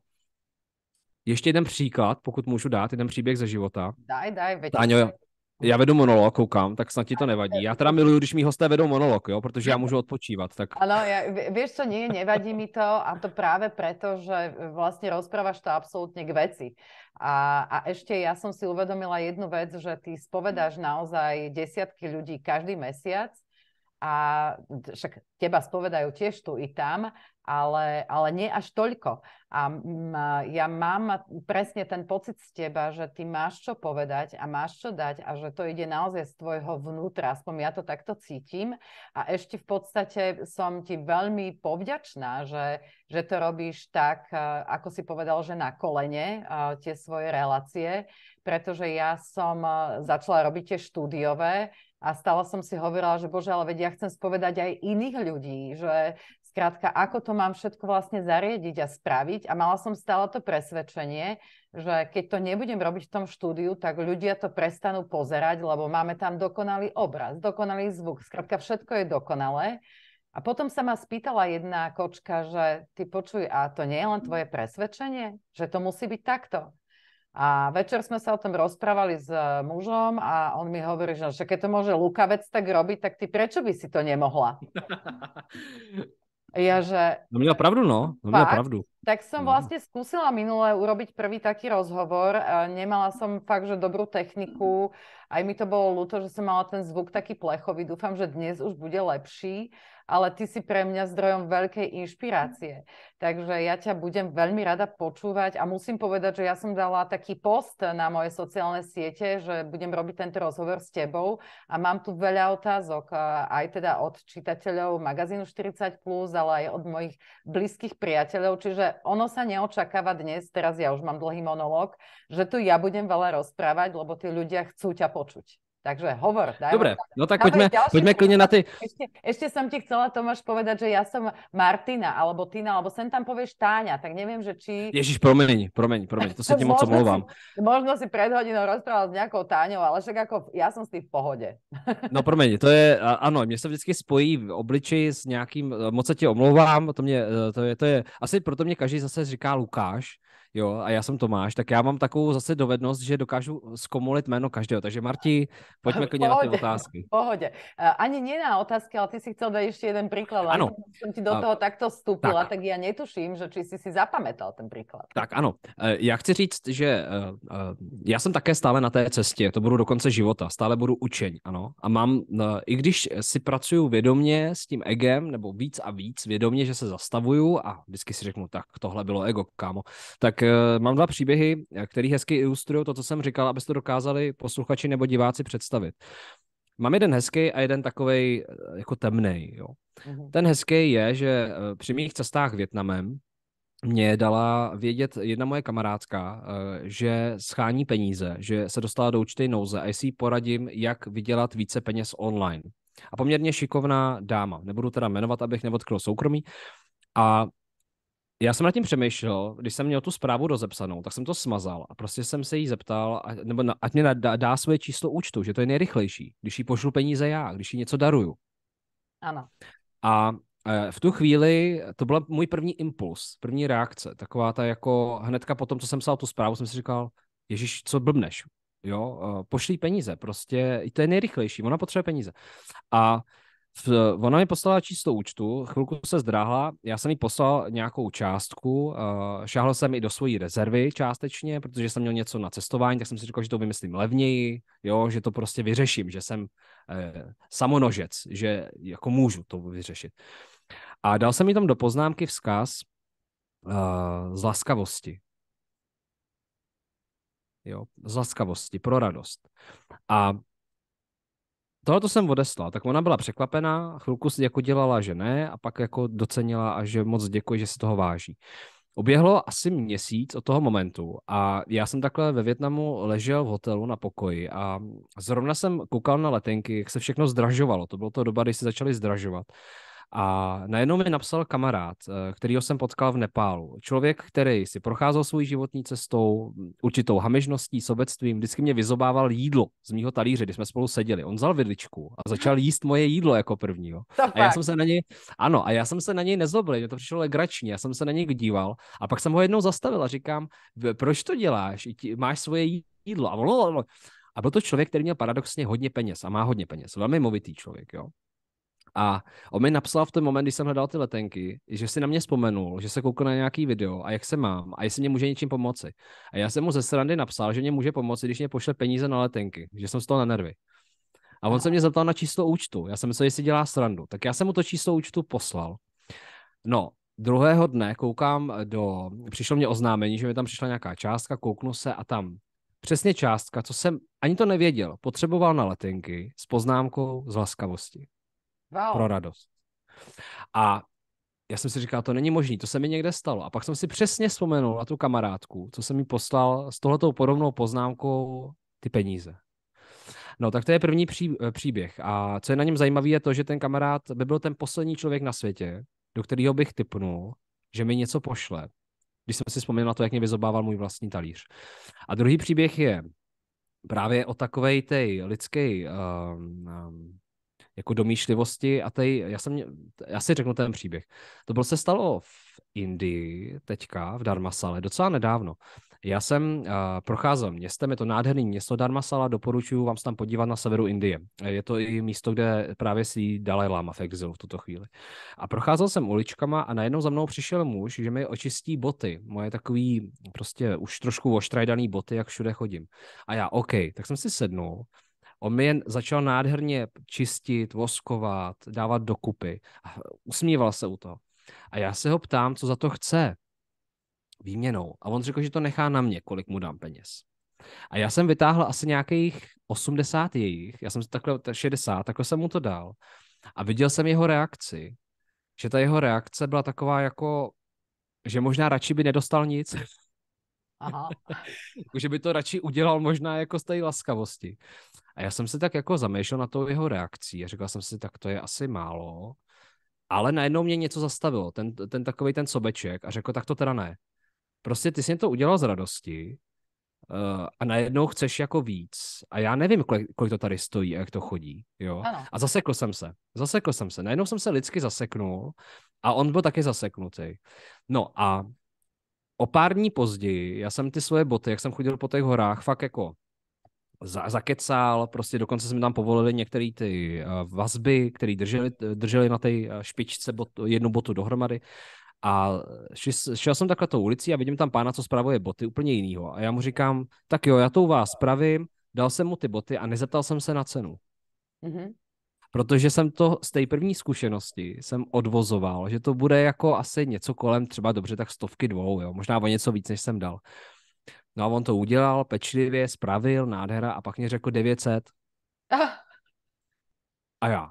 ještě jeden příklad, pokud můžu dát, jeden příběh ze života. Daj, daj, veď. Táňo, já vedu monolog, koukám, tak snad ti to nevadí. Já teda miluju, když mi hosté vedou monolog, jo, protože já můžu odpočívat. Tak... Ano, ja, vieš čo, nie, nevadí mi to a to práve preto, že vlastne rozprávaš to absolútne k veci. A, a ešte ja som si uvedomila jednu vec, že ty spovedáš naozaj desiatky ľudí každý mesiac a však teba spovedajú tiež tu i tam ale, ale nie až toľko. A ja mám presne ten pocit z teba, že ty máš čo povedať a máš čo dať a že to ide naozaj z tvojho vnútra, aspoň ja to takto cítim. A ešte v podstate som ti veľmi povďačná, že, že to robíš tak, ako si povedal, že na kolene tie svoje relácie, pretože ja som začala robiť tie štúdiové a stále som si hovorila, že bože, ale veď ja chcem spovedať aj iných ľudí, že Skrátka, ako to mám všetko vlastne zariadiť a spraviť. A mala som stále to presvedčenie, že keď to nebudem robiť v tom štúdiu, tak ľudia to prestanú pozerať, lebo máme tam dokonalý obraz, dokonalý zvuk. Skrátka, všetko je dokonalé. A potom sa ma spýtala jedna kočka, že ty počuj, a to nie je len tvoje presvedčenie? Že to musí byť takto? A večer sme sa o tom rozprávali s mužom a on mi hovorí, že keď to môže Lukavec tak robiť, tak ty prečo by si to nemohla? Ja, že... No měla pravdu, no. no měla pravdu. Tak som no. vlastne skúsila minule urobiť prvý taký rozhovor. Nemala som fakt, že dobrú techniku. Aj mi to bolo ľúto, že som mala ten zvuk taký plechový. Dúfam, že dnes už bude lepší ale ty si pre mňa zdrojom veľkej inšpirácie. Takže ja ťa budem veľmi rada počúvať a musím povedať, že ja som dala taký post na moje sociálne siete, že budem robiť tento rozhovor s tebou a mám tu veľa otázok, aj teda od čitateľov magazínu 40+, ale aj od mojich blízkych priateľov, čiže ono sa neočakáva dnes, teraz ja už mám dlhý monolog, že tu ja budem veľa rozprávať, lebo tí ľudia chcú ťa počuť. Takže hovor. Daj Dobre, no tak poďme, poďme klidne na ty... Ešte, ešte som ti chcela, Tomáš, povedať, že ja som Martina, alebo Tina, alebo sem tam povieš Táňa, tak neviem, že či... Ježiš, promeň, promeň, promeň, to sa ti moc omlouvám. Možno si pred hodinou rozprával s nejakou Táňou, ale však ako ja som s tým v pohode. No promeň, to je, ano, mně se vždycky spojí v obličeji s nějakým, moc se ti omlouvám, to, mě, to, je, to je, asi proto mě každý zase říká Lukáš, jo, a já jsem Tomáš, tak já mám takovou zase dovednost, že dokážu zkomolit jméno každého. Takže Marti, pojďme klidně na ty otázky. V pohodě. Ani nie na otázky, ale ty si chcel dát ještě jeden příklad. Ano. Jsem ti do toho takto vstúpila, tak. tak já netuším, že či si si zapamätal ten příklad. Tak ano. E, já chci říct, že já jsem také stále na té cestě, to budu do konce života, stále budu učeň, ano. A mám, i když si pracuju vědomě s tím egem, nebo víc a víc vědomě, že se zastavuju a vždycky si řeknu, tak tohle bylo ego, kámo, tak mám dva příběhy, které hezky ilustrují to, co jsem říkal, abyste to dokázali posluchači nebo diváci představit. Mám jeden hezký a jeden takový eh, jako temný. Jo. Mm-hmm. Ten hezký je, že eh, při mých cestách Větnamem mě dala vědět jedna moje kamarádka, že schání peníze, že se dostala do určité nouze a jestli jí poradím, jak vydělat více peněz online. A poměrně šikovná dáma. Nebudu teda jmenovat, abych neodkryl soukromí. A já jsem nad tím přemýšlel, když jsem měl tu zprávu rozepsanou, tak jsem to smazal a prostě jsem se jí zeptal, nebo ať mě dá, dá svoje číslo účtu, že to je nejrychlejší, když jí pošlu peníze já, když jí něco daruju. Ano. A e, v tu chvíli to byl můj první impuls, první reakce, taková ta jako hnedka po tom, co jsem psal tu zprávu, jsem si říkal, Ježíš, co blbneš, jo, e, pošlí peníze, prostě to je nejrychlejší, ona potřebuje peníze. A v, ona mi poslala číslo účtu, chvilku se zdráhla, já jsem jí poslal nějakou částku, uh, šáhl jsem i do svojí rezervy částečně, protože jsem měl něco na cestování, tak jsem si říkal, že to vymyslím levněji, jo, že to prostě vyřeším, že jsem uh, samonožec, že jako můžu to vyřešit. A dal jsem jí tam do poznámky vzkaz uh, z laskavosti. Jo, z laskavosti, pro radost. A tohle jsem odeslal, tak ona byla překvapená, chvilku si jako dělala, že ne, a pak jako docenila a že moc děkuji, že si toho váží. Oběhlo asi měsíc od toho momentu a já jsem takhle ve Větnamu ležel v hotelu na pokoji a zrovna jsem koukal na letenky, jak se všechno zdražovalo. To bylo to doba, kdy se začaly zdražovat. A najednou mi napsal kamarád, eh, kterýho jsem potkal v Nepálu. Člověk, který si procházel svou životní cestou, určitou hamižností, sobectvím, vždycky mě vyzobával jídlo z mýho talíře, kdy jsme spolu seděli. On vzal vidličku a začal jíst moje jídlo jako prvního. A já jsem se na něj, ano, a já jsem se na něj nezlobil, mě to přišlo legrační, já jsem se na něj díval a pak jsem ho jednou zastavil a říkám, proč to děláš? Máš svoje jídlo. A, a byl to člověk, který měl paradoxně hodně peněz a má hodně peněz. Velmi movitý člověk, jo. A on mi napsal v ten moment, kdy jsem hledal ty letenky, že si na mě vzpomenul, že se koukal na nějaký video a jak se mám a jestli mě může něčím pomoci. A já jsem mu ze srandy napsal, že mě může pomoci, když mě pošle peníze na letenky, že jsem z toho na nervy. A on se mě zeptal na číslo účtu. Já jsem myslel, jestli dělá srandu. Tak já jsem mu to číslo účtu poslal. No, druhého dne koukám do... Přišlo mě oznámení, že mi tam přišla nějaká částka, kouknu se a tam přesně částka, co jsem ani to nevěděl, potřeboval na letenky s poznámkou z laskavosti. Wow. Pro radost. A já jsem si říkal, to není možné, to se mi někde stalo. A pak jsem si přesně vzpomenul na tu kamarádku, co jsem mi poslal s tohletou podobnou poznámkou ty peníze. No, tak to je první pří, eh, příběh. A co je na něm zajímavé, je to, že ten kamarád by byl ten poslední člověk na světě, do kterého bych typnul, že mi něco pošle, když jsem si vzpomněl na to, jak mě vyzobával můj vlastní talíř. A druhý příběh je právě o takové té lidské um, um, jako domýšlivosti a tej, já jsem, já si řeknu ten příběh. To bylo se stalo v Indii teďka, v Darmasale, docela nedávno. Já jsem uh, procházel městem, je to nádherný město Darmasala, doporučuji vám se tam podívat na severu Indie. Je to i místo, kde právě si Dalai Lama v exilu v tuto chvíli. A procházel jsem uličkama a najednou za mnou přišel muž, že mi očistí boty, moje takový prostě už trošku oštrajdaný boty, jak všude chodím. A já, OK, tak jsem si sednul On mi jen začal nádherně čistit, voskovat, dávat dokupy. A usmíval se u toho. A já se ho ptám, co za to chce výměnou. A on řekl, že to nechá na mě, kolik mu dám peněz. A já jsem vytáhl asi nějakých 80 jejich, já jsem si takhle 60, takhle jsem mu to dal. A viděl jsem jeho reakci, že ta jeho reakce byla taková jako, že možná radši by nedostal nic. Aha. že by to radši udělal možná jako z té laskavosti. A já jsem se tak jako zamýšlel na tou jeho reakcí a říkal jsem si, tak to je asi málo. Ale najednou mě něco zastavilo, ten, ten takový ten sobeček a řekl, tak to teda ne. Prostě ty jsi to udělal z radosti uh, a najednou chceš jako víc. A já nevím, kolik, kolik to tady stojí a jak to chodí. Jo? Ano. A zasekl jsem se. Zasekl jsem se. Najednou jsem se lidsky zaseknul a on byl taky zaseknutý. No a o pár dní později, já jsem ty svoje boty, jak jsem chodil po těch horách, fakt jako za, zakecal, prostě dokonce jsme tam povolili některé ty uh, vazby, které drželi, drželi na té špičce bot, jednu botu dohromady. A šel, šel jsem takhle tou ulicí a vidím tam pána, co zpravuje boty úplně jinýho. A já mu říkám, tak jo, já to u vás spravím, dal jsem mu ty boty a nezeptal jsem se na cenu. Mm-hmm. Protože jsem to z té první zkušenosti jsem odvozoval, že to bude jako asi něco kolem třeba dobře tak stovky dvou, jo? možná o něco víc, než jsem dal. No a on to udělal pečlivě, spravil, nádhera a pak mě řekl 900. Ah. A já.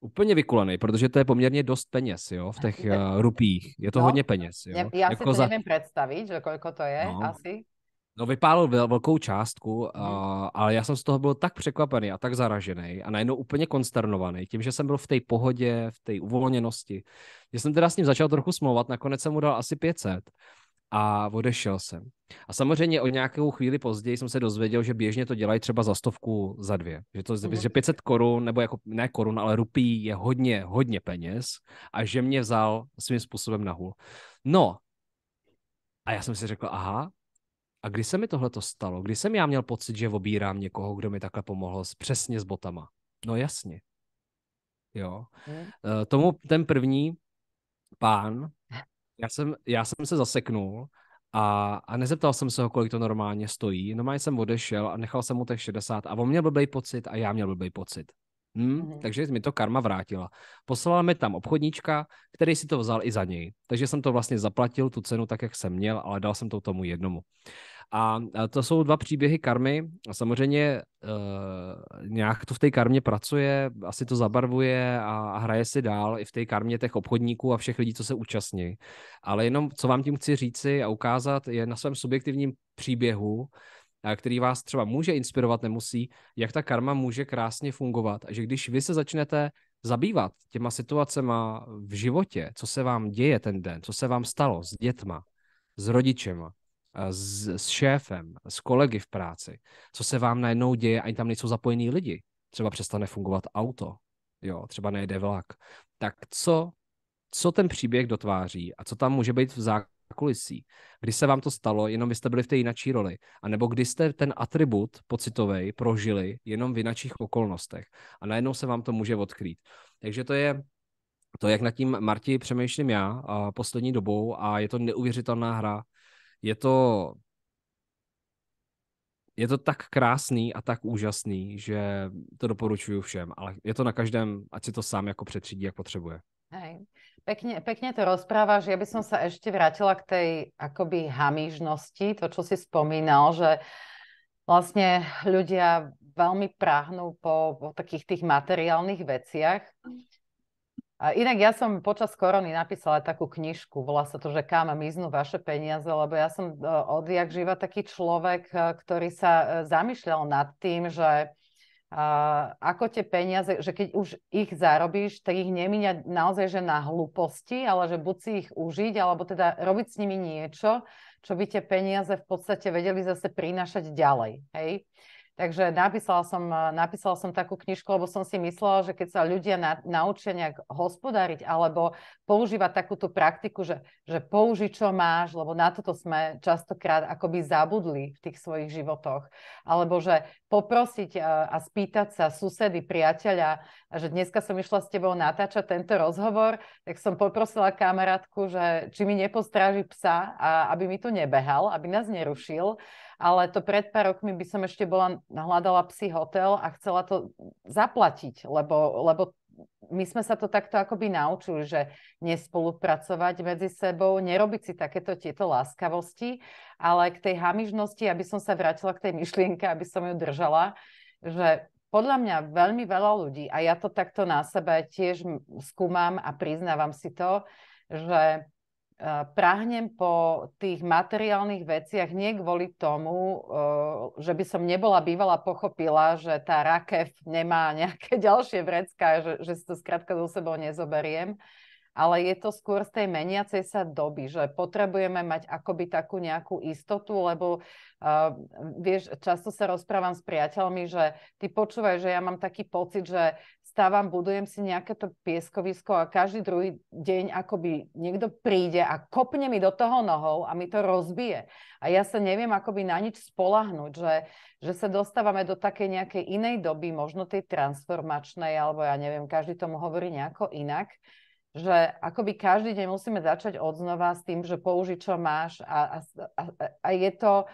Úplně vykulený, protože to je poměrně dost peněz, jo, v těch uh, rupích. Je to no, hodně peněz, jo. Já jako si to za... nevím představit, že koliko to je no. asi. No vypálil velkou částku, hmm. uh, ale já jsem z toho byl tak překvapený a tak zaražený a najednou úplně konsternovaný tím, že jsem byl v té pohodě, v té uvolněnosti, že jsem teda s ním začal trochu smlouvat, nakonec jsem mu dal asi 500 a odešel jsem. A samozřejmě o nějakou chvíli později jsem se dozvěděl, že běžně to dělají třeba za stovku za dvě. Že, to, mm. že 500 korun, nebo jako ne korun, ale rupí je hodně, hodně peněz a že mě vzal svým způsobem na hůl. No, a já jsem si řekl, aha, a kdy se mi tohle to stalo? Kdy jsem já měl pocit, že obírám někoho, kdo mi takhle pomohl s, přesně s botama? No jasně. Jo. Mm. Tomu ten první pán já jsem, já jsem se zaseknul a, a nezeptal jsem se ho, kolik to normálně stojí. Normálně jsem odešel a nechal jsem mu těch 60 a on měl blbý pocit a já měl blbý pocit. Hmm, mm-hmm. Takže mi to karma vrátila. Poslala mi tam obchodníčka, který si to vzal i za něj. Takže jsem to vlastně zaplatil, tu cenu tak, jak jsem měl, ale dal jsem to tomu jednomu. A to jsou dva příběhy karmy. Samozřejmě uh, nějak to v té karmě pracuje, asi to zabarvuje a, a hraje si dál i v té karmě těch obchodníků a všech lidí, co se účastní. Ale jenom, co vám tím chci říci a ukázat, je na svém subjektivním příběhu, který vás třeba může inspirovat, nemusí, jak ta karma může krásně fungovat. A že když vy se začnete zabývat těma situacema v životě, co se vám děje ten den, co se vám stalo s dětma, s rodičema, s, s šéfem, s kolegy v práci, co se vám najednou děje, ani tam nejsou zapojení lidi. Třeba přestane fungovat auto, jo, třeba nejde vlak. Tak co, co ten příběh dotváří a co tam může být v zákulisí? Kdy se vám to stalo, jenom vy jste byli v té jinačí roli, a nebo kdy jste ten atribut pocitový prožili jenom v jinačích okolnostech a najednou se vám to může odkrýt. Takže to je to, jak nad tím Marti přemýšlím já a poslední dobou a je to neuvěřitelná hra je to je to tak krásný a tak úžasný, že to doporučuju všem, ale je to na každém, ať si to sám jako přetřídí, jak potřebuje. Hej. Pekne, pekne to rozprávaš. Ja by som sa ešte vrátila k tej akoby hamižnosti, to, čo si spomínal, že vlastne ľudia veľmi práhnú po, po takých tých materiálnych veciach. A inak ja som počas korony napísala takú knižku, volá sa to, že kam miznú vaše peniaze, lebo ja som e, odjak živa taký človek, e, ktorý sa e, zamýšľal nad tým, že uh, ako tie peniaze, že keď už ich zarobíš, tak ich nemíňať naozaj že na hlúposti, ale že buď si ich užiť, alebo teda robiť s nimi niečo, čo by tie peniaze v podstate vedeli zase prinášať ďalej. Hej? Takže napísala som, napísala som takú knižku, lebo som si myslela, že keď sa ľudia na, naučia nejak hospodáriť alebo používať takúto praktiku, že, že použi, čo máš, lebo na toto sme častokrát akoby zabudli v tých svojich životoch. Alebo že poprosiť a, a spýtať sa susedy, priateľa, že dneska som išla s tebou natáčať tento rozhovor, tak som poprosila kamarátku, že či mi nepostráži psa, a aby mi tu nebehal, aby nás nerušil ale to pred pár rokmi by som ešte bola, hľadala psi hotel a chcela to zaplatiť, lebo, lebo my sme sa to takto akoby naučili, že nespolupracovať medzi sebou, nerobiť si takéto tieto láskavosti, ale k tej hamižnosti, aby som sa vrátila k tej myšlienke, aby som ju držala, že podľa mňa veľmi veľa ľudí, a ja to takto na sebe tiež skúmam a priznávam si to, že Prahnem po tých materiálnych veciach nie kvôli tomu, že by som nebola bývala pochopila, že tá rakev nemá nejaké ďalšie vrecka, že, že si to skrátka do sebou nezoberiem, ale je to skôr z tej meniacej sa doby, že potrebujeme mať akoby takú nejakú istotu, lebo uh, vieš, často sa rozprávam s priateľmi, že ty počúvaj, že ja mám taký pocit, že stávam, budujem si nejaké to pieskovisko a každý druhý deň akoby niekto príde a kopne mi do toho nohou a mi to rozbije. A ja sa neviem akoby na nič spolahnúť, že, že sa dostávame do takej nejakej inej doby, možno tej transformačnej, alebo ja neviem, každý tomu hovorí nejako inak, že akoby každý deň musíme začať od znova s tým, že použi, čo máš a, a, a, a je to...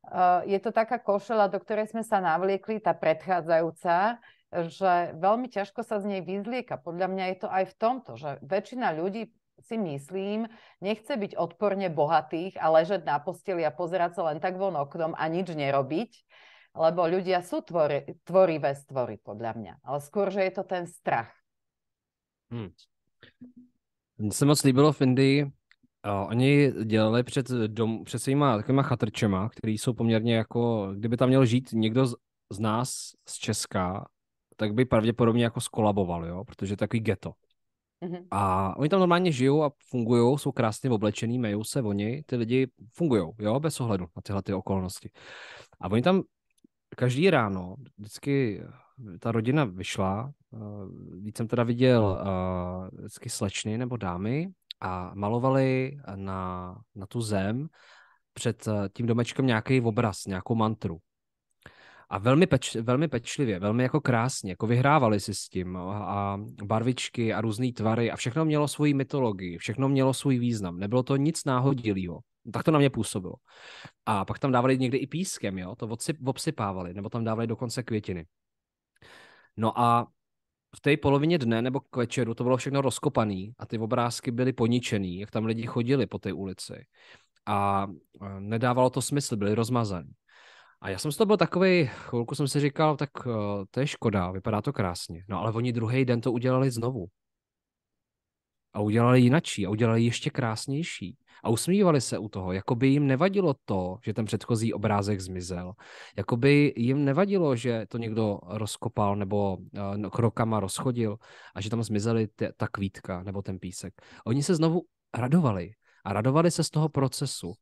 Uh, je to taká košela, do ktorej sme sa navliekli, tá predchádzajúca, že veľmi ťažko sa z nej vyzlieka. Podľa mňa je to aj v tomto, že väčšina ľudí si myslím, nechce byť odporne bohatých a ležať na posteli a pozerať sa len tak von oknom a nič nerobiť, lebo ľudia sú tvori, tvorivé stvory, podľa mňa. Ale skôr, že je to ten strach. Hmm. Mně se moc líbilo v Indii, oni dělali před, dom, před svýma takovýma chatrčema, který jsou poměrně jako, kdyby tam měl žít někdo z, z nás z Česka, tak by pravděpodobně jako skolaboval, jo, protože je takový ghetto. Mm-hmm. A oni tam normálně žijou a fungují, jsou krásně oblečený, mejou se oni, ty lidi fungují, jo, bez ohledu na tyhle ty okolnosti. A oni tam každý ráno, vždycky ta rodina vyšla, víc jsem teda viděl vždycky slečny nebo dámy a malovali na, na tu zem před tím domečkem nějaký obraz, nějakou mantru a velmi, peč, velmi pečlivě, velmi jako krásně, jako vyhrávali si s tím a barvičky a různé tvary a všechno mělo svoji mytologii, všechno mělo svůj význam, nebylo to nic náhodilého. Tak to na mě působilo. A pak tam dávali někdy i pískem, jo, to obsyp, obsypávali, nebo tam dávali dokonce květiny. No a v té polovině dne nebo k večeru to bylo všechno rozkopaný a ty obrázky byly poničený, jak tam lidi chodili po té ulici. A nedávalo to smysl, byly rozmazaný. A já jsem z toho byl takový, chvilku jsem si říkal, tak uh, to je škoda, vypadá to krásně. No ale oni druhý den to udělali znovu. A udělali jinačí a udělali ještě krásnější. A usmívali se u toho, jako by jim nevadilo to, že ten předchozí obrázek zmizel. Jako by jim nevadilo, že to někdo rozkopal nebo uh, krokama rozchodil a že tam zmizely ta kvítka nebo ten písek. Oni se znovu radovali. A radovali se z toho procesu.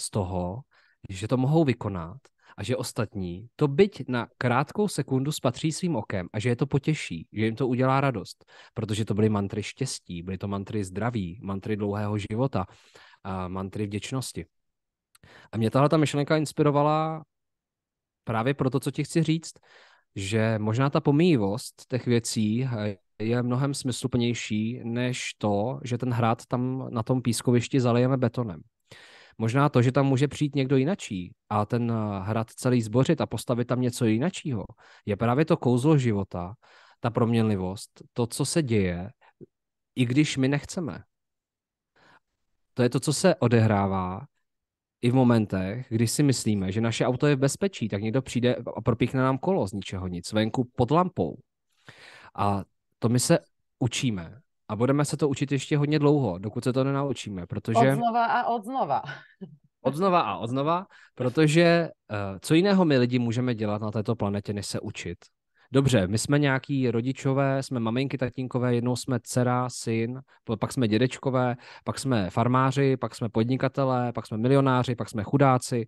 Z toho, že to mohou vykonat a že ostatní to byť na krátkou sekundu spatří svým okem a že je to potěší, že jim to udělá radost, protože to byly mantry štěstí, byly to mantry zdraví, mantry dlouhého života a mantry vděčnosti. A mě tahle ta myšlenka inspirovala právě pro to, co ti chci říct, že možná ta pomíjivost těch věcí je mnohem smysluplnější než to, že ten hrad tam na tom pískovišti zalijeme betonem. Možná to, že tam může přijít někdo jinačí a ten eh, hrad celý zbořit a postavit tam něco jinačího, je právě to kouzlo života, ta proměnlivost, to, co se děje, i když my nechceme. To je to, co se odehrává i v momentech, kdy si myslíme, že naše auto je v bezpečí, tak někdo přijde a propíchne nám kolo z ničeho nic, venku pod lampou. A to my se učíme. A budeme se to učit ještě hodně dlouho, dokud se to nenaučíme, protože... Odznova a odznova. Odznova a odznova, protože uh, co jiného my lidi můžeme dělat na této planetě, než se učit? Dobře, my jsme nějaký rodičové, jsme maminky, tatínkové, jednou jsme dcera, syn, pak jsme dědečkové, pak jsme farmáři, pak jsme podnikatelé, pak jsme milionáři, pak jsme chudáci.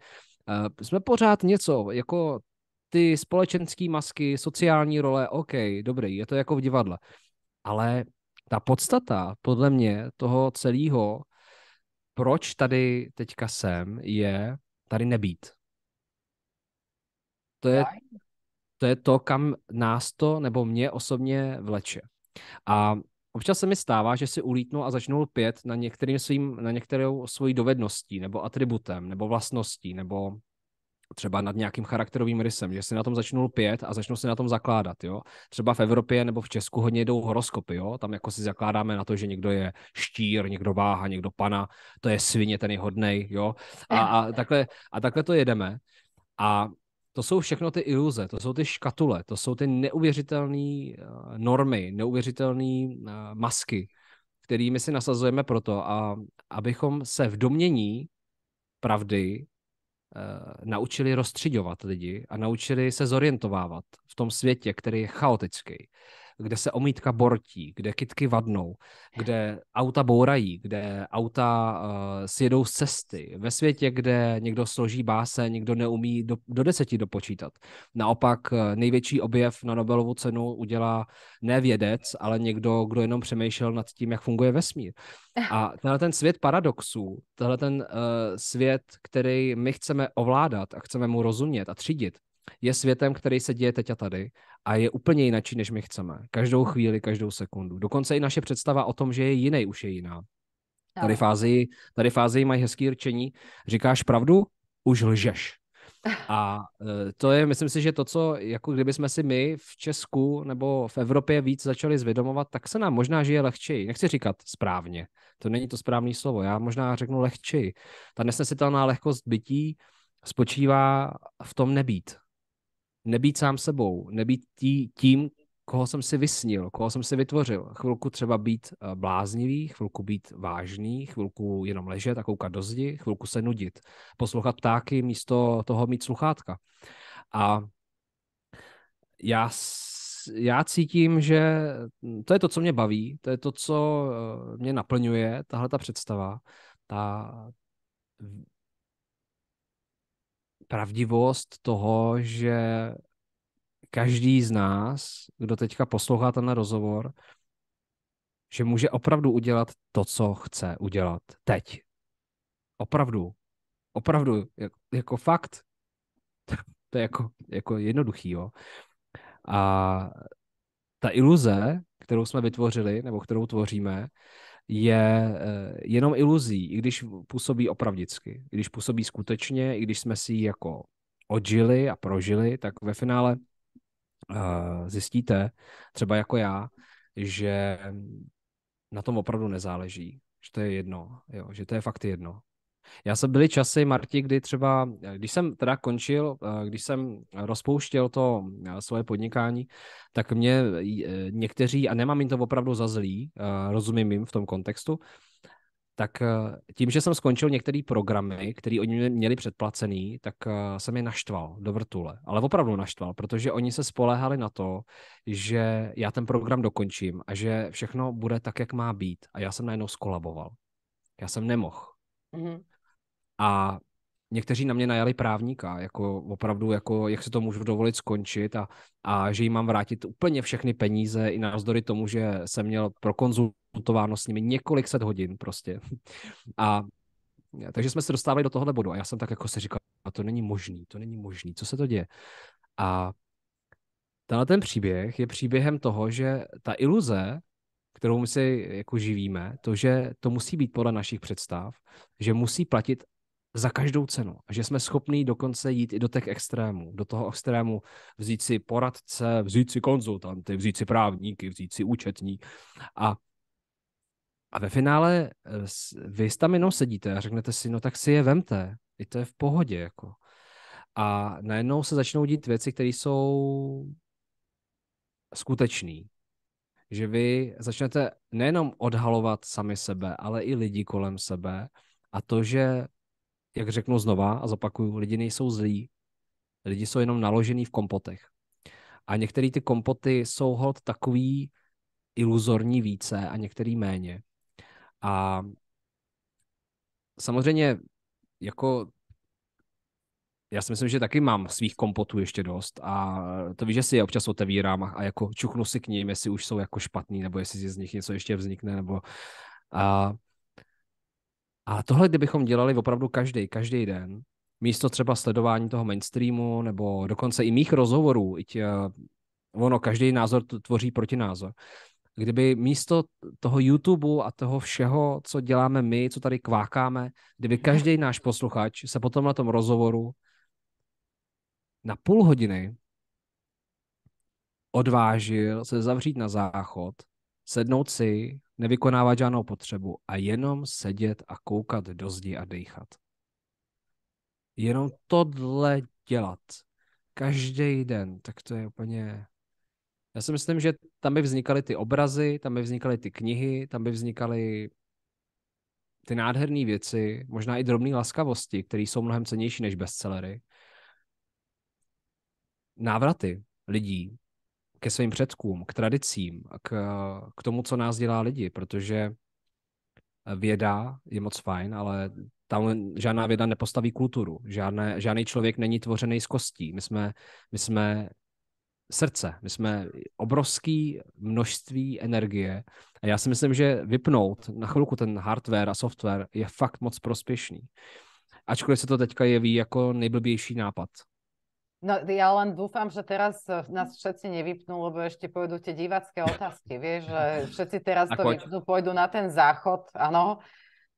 Uh, jsme pořád něco, jako ty společenské masky, sociální role, OK, dobrý, je to jako v divadle. Ale ta podstata, podle mě, toho celého, proč tady teďka jsem, je tady nebýt. To je, to je to, kam nás to, nebo mě osobně vleče. A občas se mi stává, že si ulítnu a začnu lpět na, některým svým, na některou svojí dovedností, nebo atributem, nebo vlastností, nebo třeba nad nějakým charakterovým rysem, že si na tom začnu lpět a začnu si na tom zakládat, jo. Třeba v Evropě nebo v Česku hodně jdou horoskopy, jo. Tam jako si zakládáme na to, že někdo je štír, někdo váha, někdo pana, to je svině, ten je hodnej, jo. A, a, takhle, a takhle to jedeme. A to jsou všechno ty iluze, to jsou ty škatule, to jsou ty neuvěřitelné eh, normy, neuvěřitelné eh, masky, kterými si nasazujeme proto, a, abychom se v domění pravdy naučili rozstřiďovat lidi a naučili se zorientovávat v tom světě, který je chaotický, kde se omítka bortí, kde kitky vadnou, kde auta bourají, kde auta uh, sjedou z cesty, ve světě, kde někdo složí báse, někdo neumí do, do deseti dopočítat. Naopak uh, největší objev na Nobelovu cenu udělá ne vědec, ale někdo, kdo jenom přemýšlel nad tím, jak funguje vesmír. A tenhle ten svět paradoxů, tenhle ten uh, svět, který my chceme ovládat a chceme mu rozumět a třídit, je světem, který se děje teď a tady a je úplně jiný, než my chceme. Každou chvíli, každou sekundu. Dokonce i naše představa o tom, že je jiný, už je jiná. Tady fázi, tady fázi mají hezký rčení. Říkáš pravdu, už lžeš. A e, to je, myslím si, že to, co jako kdyby jsme si my v Česku nebo v Evropě víc začali zvědomovat, tak se nám možná žije lehčej. Nechci říkat správně, to není to správné slovo, já možná řeknu lehčej. Ta nesnesitelná lehkost bytí spočívá v tom nebýt. Nebýt sám sebou, nebýt tí, tím, koho jsem si vysnil, koho jsem si vytvořil. Chvilku třeba být eh, bláznivý, chvilku být vážný, chvilku jenom ležet a koukat do zdi, chvilku se nudit, poslouchat ptáky místo toho mít sluchátka. A já, já cítím, že to je to, co mě baví, to je to, co eh, mě naplňuje, tahle ta představa, ta pravdivost toho, že každý z nás, kdo teďka poslouchá ten rozhovor, že může opravdu udělat to, co chce udělat teď. Opravdu. Opravdu. Jako, jako fakt. To je jako, jako jednoduchý, jo. A ta iluze, kterou jsme vytvořili, nebo kterou tvoříme, je eh, jenom iluzí, i když působí opravdicky, i když působí skutečně, i když jsme si ji jako odžili a prožili, tak ve finále uh, zjistíte, třeba jako já, že na tom opravdu nezáleží, že to je jedno, jo, že to je fakt jedno. Já jsem byly časy, Marti, kdy třeba, když jsem teda končil, když jsem rozpouštěl to svoje podnikání, tak mě někteří, a nemám jim to opravdu za zlý, rozumím jim v tom kontextu, tak eh, tím, že jsem skončil některé programy, které oni měli předplacený, tak eh, jsem je naštval do vrtule. Ale opravdu naštval, protože oni se spolehali na to, že já ten program dokončím a že všechno bude tak, jak má být. A já jsem najednou skolaboval. Já jsem nemohl. Mm-hmm. A někteří na mě najali právníka, jako opravdu, jako jak se to můžu dovolit skončit a, a že jim mám vrátit úplně všechny peníze i navzdory tomu, že jsem měl prokonzultováno s nimi několik set hodin prostě. A takže jsme se dostávali do tohohle bodu a já jsem tak jako si říkal, a to není možný, to není možný, co se to děje? A tenhle ten příběh je příběhem toho, že ta iluze, kterou my si jako živíme, to, že to musí být podle našich představ, že musí platit za každou cenu. A že jsme schopní dokonce jít i do těch extrémů. Do toho extrému vzít si poradce, vzít si konzultanty, vzít si právníky, vzít si účetní. A, a ve finále eh, vy tam jenom sedíte a řeknete si, no tak si je vemte. I to je v pohodě. Jako. A najednou se začnou dít věci, které jsou skutečný. Že vy začnete nejenom odhalovat sami sebe, ale i lidi kolem sebe a to, že jak řeknu znova a zopakuju, lidi nejsou zlí, lidi jsou jenom naložený v kompotech. A některé ty kompoty jsou hod takový iluzorní více a některý méně. A samozřejmě jako já si myslím, že taky mám svých kompotů ještě dost a to víš, že si je občas otevírám a, jako čuchnu si k ním, jestli už jsou jako špatný, nebo jestli z nich něco ještě vznikne, nebo a a tohle, kdybychom dělali opravdu každý, každý den, místo třeba sledování toho mainstreamu, nebo dokonce i mých rozhovorů, i tě, ono, každý názor tvoří protinázor. Kdyby místo toho YouTube a toho všeho, co děláme my, co tady kvákáme, kdyby každý náš posluchač se potom na tom rozhovoru na půl hodiny odvážil se zavřít na záchod, sednout si, nevykonávat žádnou potřebu a jenom sedět a koukat do zdi a dejchat. Jenom tohle dělat každý den, tak to je úplně... Já si myslím, že tam by vznikaly ty obrazy, tam by vznikaly ty knihy, tam by vznikaly ty nádherné věci, možná i drobné laskavosti, které jsou mnohem cenější než bestsellery. Návraty lidí, ke svým předkům, k tradicím, k, k tomu, co nás dělá lidi, protože věda je moc fajn, ale tam žádná věda nepostaví kulturu. Žádné, žádný člověk není tvořený z kostí. My jsme, my jsme srdce, my jsme obrovský množství energie a já si myslím, že vypnout na chvilku ten hardware a software je fakt moc prospěšný. Ačkoliv se to teďka jeví jako nejblbější nápad. No ja len dúfam, že teraz eh, nás všetci nevypnú, lebo ešte pôjdu tie divacké otázky, vieš, že všetci teraz to vypnú, pôjdu na ten záchod, áno,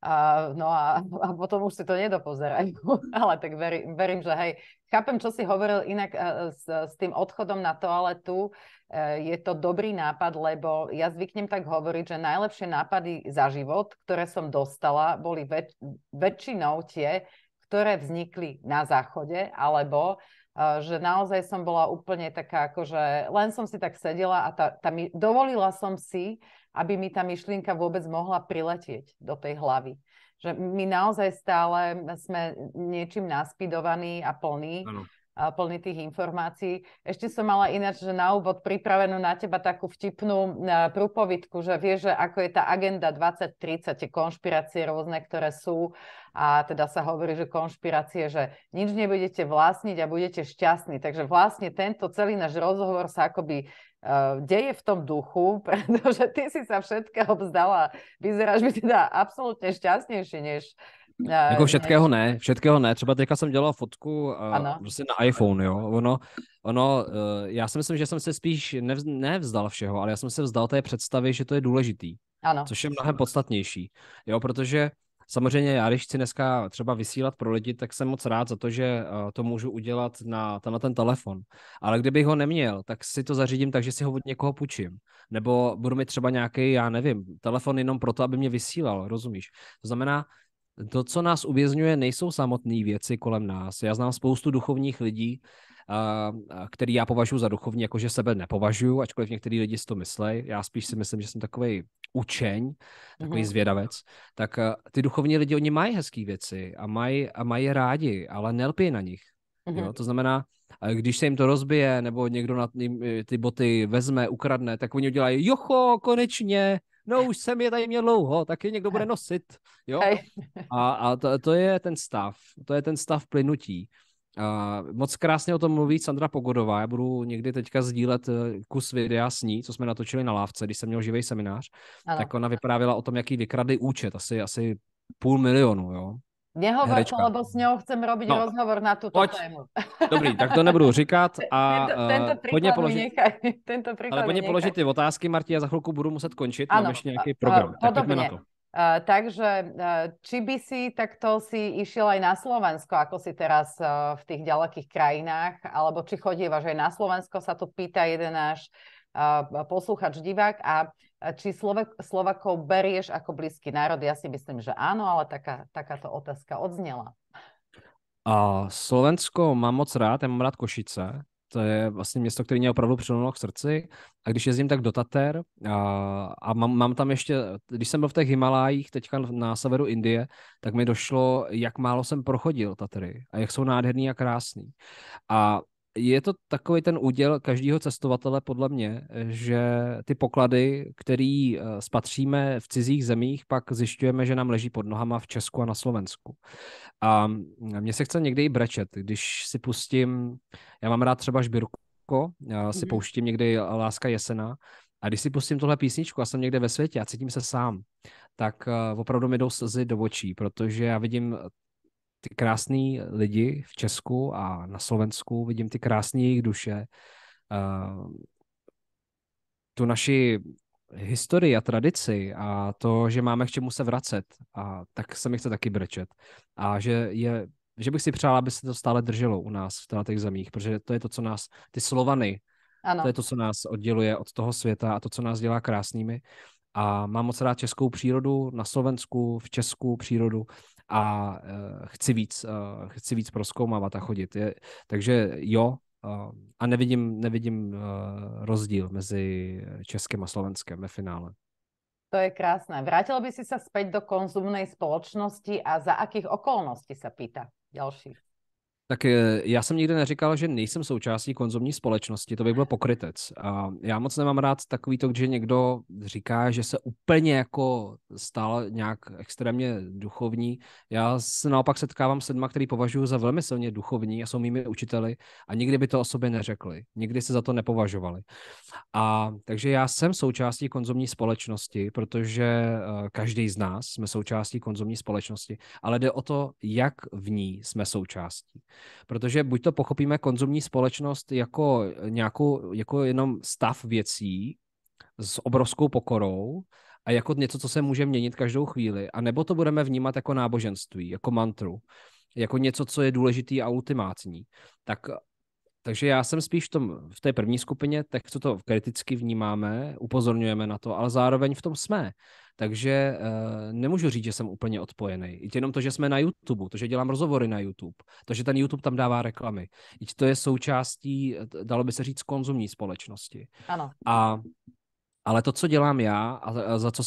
a, no a, a potom už si to nedopozerajú, ale tak verím, verím, že hej, chápem, čo si hovoril inak eh, s, s tým odchodom na toaletu, eh, je to dobrý nápad, lebo ja zvyknem tak hovoriť, že najlepšie nápady za život, ktoré som dostala, boli väč- väčšinou tie, ktoré vznikli na záchode, alebo že naozaj som bola úplne taká, akože len som si tak sedela a tá, tá, dovolila som si, aby mi tá myšlienka vôbec mohla priletieť do tej hlavy. Že my naozaj stále sme niečím naspidovaní a plní. Ano plný tých informácií. Ešte som mala ináč, že na úvod pripravenú na teba takú vtipnú prúpovidku, že vieš, že ako je tá agenda 2030, tie konšpirácie rôzne, ktoré sú a teda sa hovorí, že konšpirácie, že nič nebudete vlastniť a budete šťastní. Takže vlastne tento celý náš rozhovor sa akoby uh, deje v tom duchu, pretože ty si sa všetkého vzdala. Vyzeráš by teda absolútne šťastnejšie, než, jako všetkého ne, všetkého ne. Třeba teďka jsem dělal fotku uh, prostě na iPhone, jo. Ono, ono uh, já si myslím, že jsem se spíš nevz, nevzdal všeho, ale já jsem se vzdal té představy, že to je důležitý. Ano. Což je mnohem podstatnější. Jo, protože samozřejmě já, když chci dneska třeba vysílat pro lidi, tak jsem moc rád za to, že to můžu udělat na, na ten telefon. Ale kdybych ho neměl, tak si to zařídím tak, že si ho od někoho půjčím. Nebo budu mít třeba nějaký, já nevím, telefon jenom proto, aby mě vysílal, rozumíš? To znamená, to, co nás uvězňuje, nejsou samotné věci kolem nás. Já znám spoustu duchovních lidí, který já považuji za duchovní, jakože sebe nepovažuji, ačkoliv některý lidi si to myslí. Já spíš si myslím, že jsem takový učeň, takový mm-hmm. zvědavec. Tak ty duchovní lidi, oni mají hezké věci a mají, a mají rádi, ale nelpí na nich. Mm-hmm. Jo? To znamená, když se jim to rozbije, nebo někdo na ty boty vezme, ukradne, tak oni udělají, jocho, konečně, no už jsem je tady měl dlouho, tak je někdo bude nosit. Jo? A, a to, to je ten stav, to je ten stav plynutí. A moc krásně o tom mluví Sandra Pogodová. Já budu někdy teďka sdílet eh, kus videa s ní, co jsme natočili na lávce, když jsem měl živý seminář. Ano. Tak ona vyprávěla o tom, jaký vykradli účet, asi, asi půl milionu, jo. Nehovor to, lebo s ňou chcem robiť no, rozhovor na túto pojď. tému. Dobrý, tak to nebudu říkat a tento, tento eh, pojďme položit, nechaj, tento ale pojďme položit ty otázky, Marti, a za chvilku budu muset končit, ano, mám ještě nějaký program. Uh, tak na to. Uh, takže uh, či by si takto si išiel aj na Slovensko, ako si teraz uh, v tých ďalekých krajinách, alebo či chodívaš aj na Slovensko, sa tu pýta jeden náš uh, posluchač divák a či Slovak, Slovakov berieš ako blízky národ? Ja si myslím, že áno, ale taká, takáto otázka odznela. A Slovensko mám moc rád, já mám rád Košice, to je vlastně město, které mě opravdu přilnulo k srdci. A když jezdím tak do Tater a, a mám, mám tam ještě, když jsem byl v těch Himalájích, teďka na severu Indie, tak mi došlo, jak málo jsem prochodil Tatry a jak jsou nádherný a krásný. A je to takový ten úděl každého cestovatele podle mě, že ty poklady, který eh, spatříme v cizích zemích, pak zjišťujeme, že nám leží pod nohama v Česku a na Slovensku. A mně se chce někdy i brečet, když si pustím, já mám rád třeba Žbirko, já si mm-hmm. pouštím někdy Láska jesena a když si pustím tuhle písničku a jsem někde ve světě a cítím se sám, tak eh, opravdu mi jdou slzy do očí, protože já vidím ty krásný lidi v Česku a na Slovensku, vidím ty krásné jejich duše, uh, tu naši historii a tradici a to, že máme k čemu se vracet, a tak se mi chce taky brečet. A že je že bych si přál, aby se to stále drželo u nás v těch zemích, protože to je to, co nás, ty Slovany, ano. to je to, co nás odděluje od toho světa a to, co nás dělá krásnými. A mám moc rád českou přírodu na Slovensku, v Česku přírodu a uh, chci víc, uh, chci víc proskoumávat a chodit. Je, takže jo, uh, a nevidím, nevidím rozdíl mezi Českem a Slovenskem ve finále. To je krásné. Vrátil by si sa späť do konzumnej spoločnosti a za akých okolností sa pýta ďalší? Tak eh, já jsem nikdy neříkal, že nejsem součástí konzumní společnosti, to by byl pokrytec. A já moc nemám rád takový to, že někdo říká, že se úplně jako stál nějak extrémně duchovní. Já se naopak setkávám s lidmi, který považuji za velmi silně duchovní a jsou mými učiteli a nikdy by to o sobě neřekli. Nikdy se za to nepovažovali. A takže já jsem součástí konzumní společnosti, protože eh, každý z nás jsme součástí konzumní společnosti, ale jde o to, jak v ní jsme součástí. Protože buď to pochopíme konzumní společnost jako nějakou, jako jenom stav věcí s obrovskou pokorou a jako něco, co se může měnit každou chvíli, a nebo to budeme vnímat jako náboženství, jako mantru, jako něco, co je důležitý a ultimátní. Tak takže já jsem spíš v, tom, v té první skupině, tak co to kriticky vnímáme, upozorňujeme na to, ale zároveň v tom jsme. Takže uh, nemůžu říct, že jsem úplně odpojený. I jenom to, že jsme na YouTube, to, že dělám rozhovory na YouTube, to, že ten YouTube tam dává reklamy. I to je součástí, dalo by se říct, konzumní společnosti. Ano. A ale to, co dělám já a za co,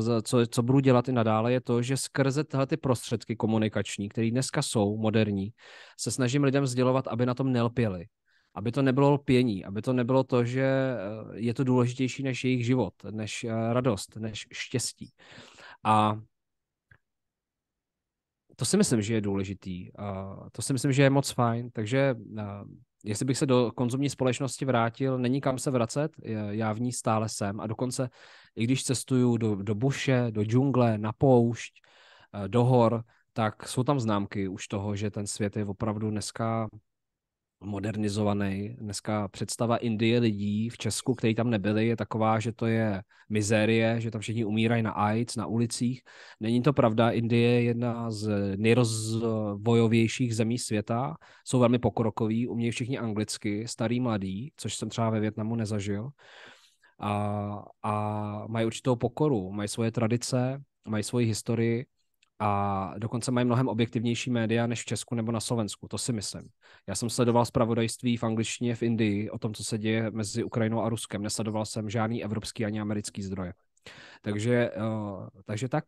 za co, co budu dělat i nadále, je to, že skrze tyhle ty prostředky komunikační, které dneska jsou moderní, se snažím lidem sdělovat, aby na tom nelpěli aby to nebylo lpění, aby to nebylo to, že eh, je to důležitější než jejich život, než eh, radost, než štěstí. A to si myslím, že je důležitý. A to si myslím, že je moc fajn. Takže eh, jestli bych se do konzumní společnosti vrátil, není kam se vracet, já v ní stále jsem. A dokonce, i když cestuju do, do buše, do džungle, na poušť, do hor, tak jsou tam známky už toho, že ten svět je opravdu dneska modernizovaný. Dneska představa Indie lidí v Česku, kteří tam nebyli, je taková, že to je mizérie, že tam všichni umírají na AIDS, na ulicích. Není to pravda, Indie je jedna z nejrozvojovějších zemí světa, jsou velmi pokrokoví, umějí všichni anglicky, starý, mladý, což jsem třeba ve Větnamu nezažil. A, a mají určitou pokoru, mají svoje tradice, mají svoji historii a dokonce mají mnohem objektivnější média než v Česku nebo na Slovensku, to si myslím. Já jsem sledoval zpravodajství v angličtině v Indii o tom, co se děje mezi Ukrajinou a Ruskem. Nesledoval jsem žádný evropský ani americký zdroje. Takže, uh, takže tak.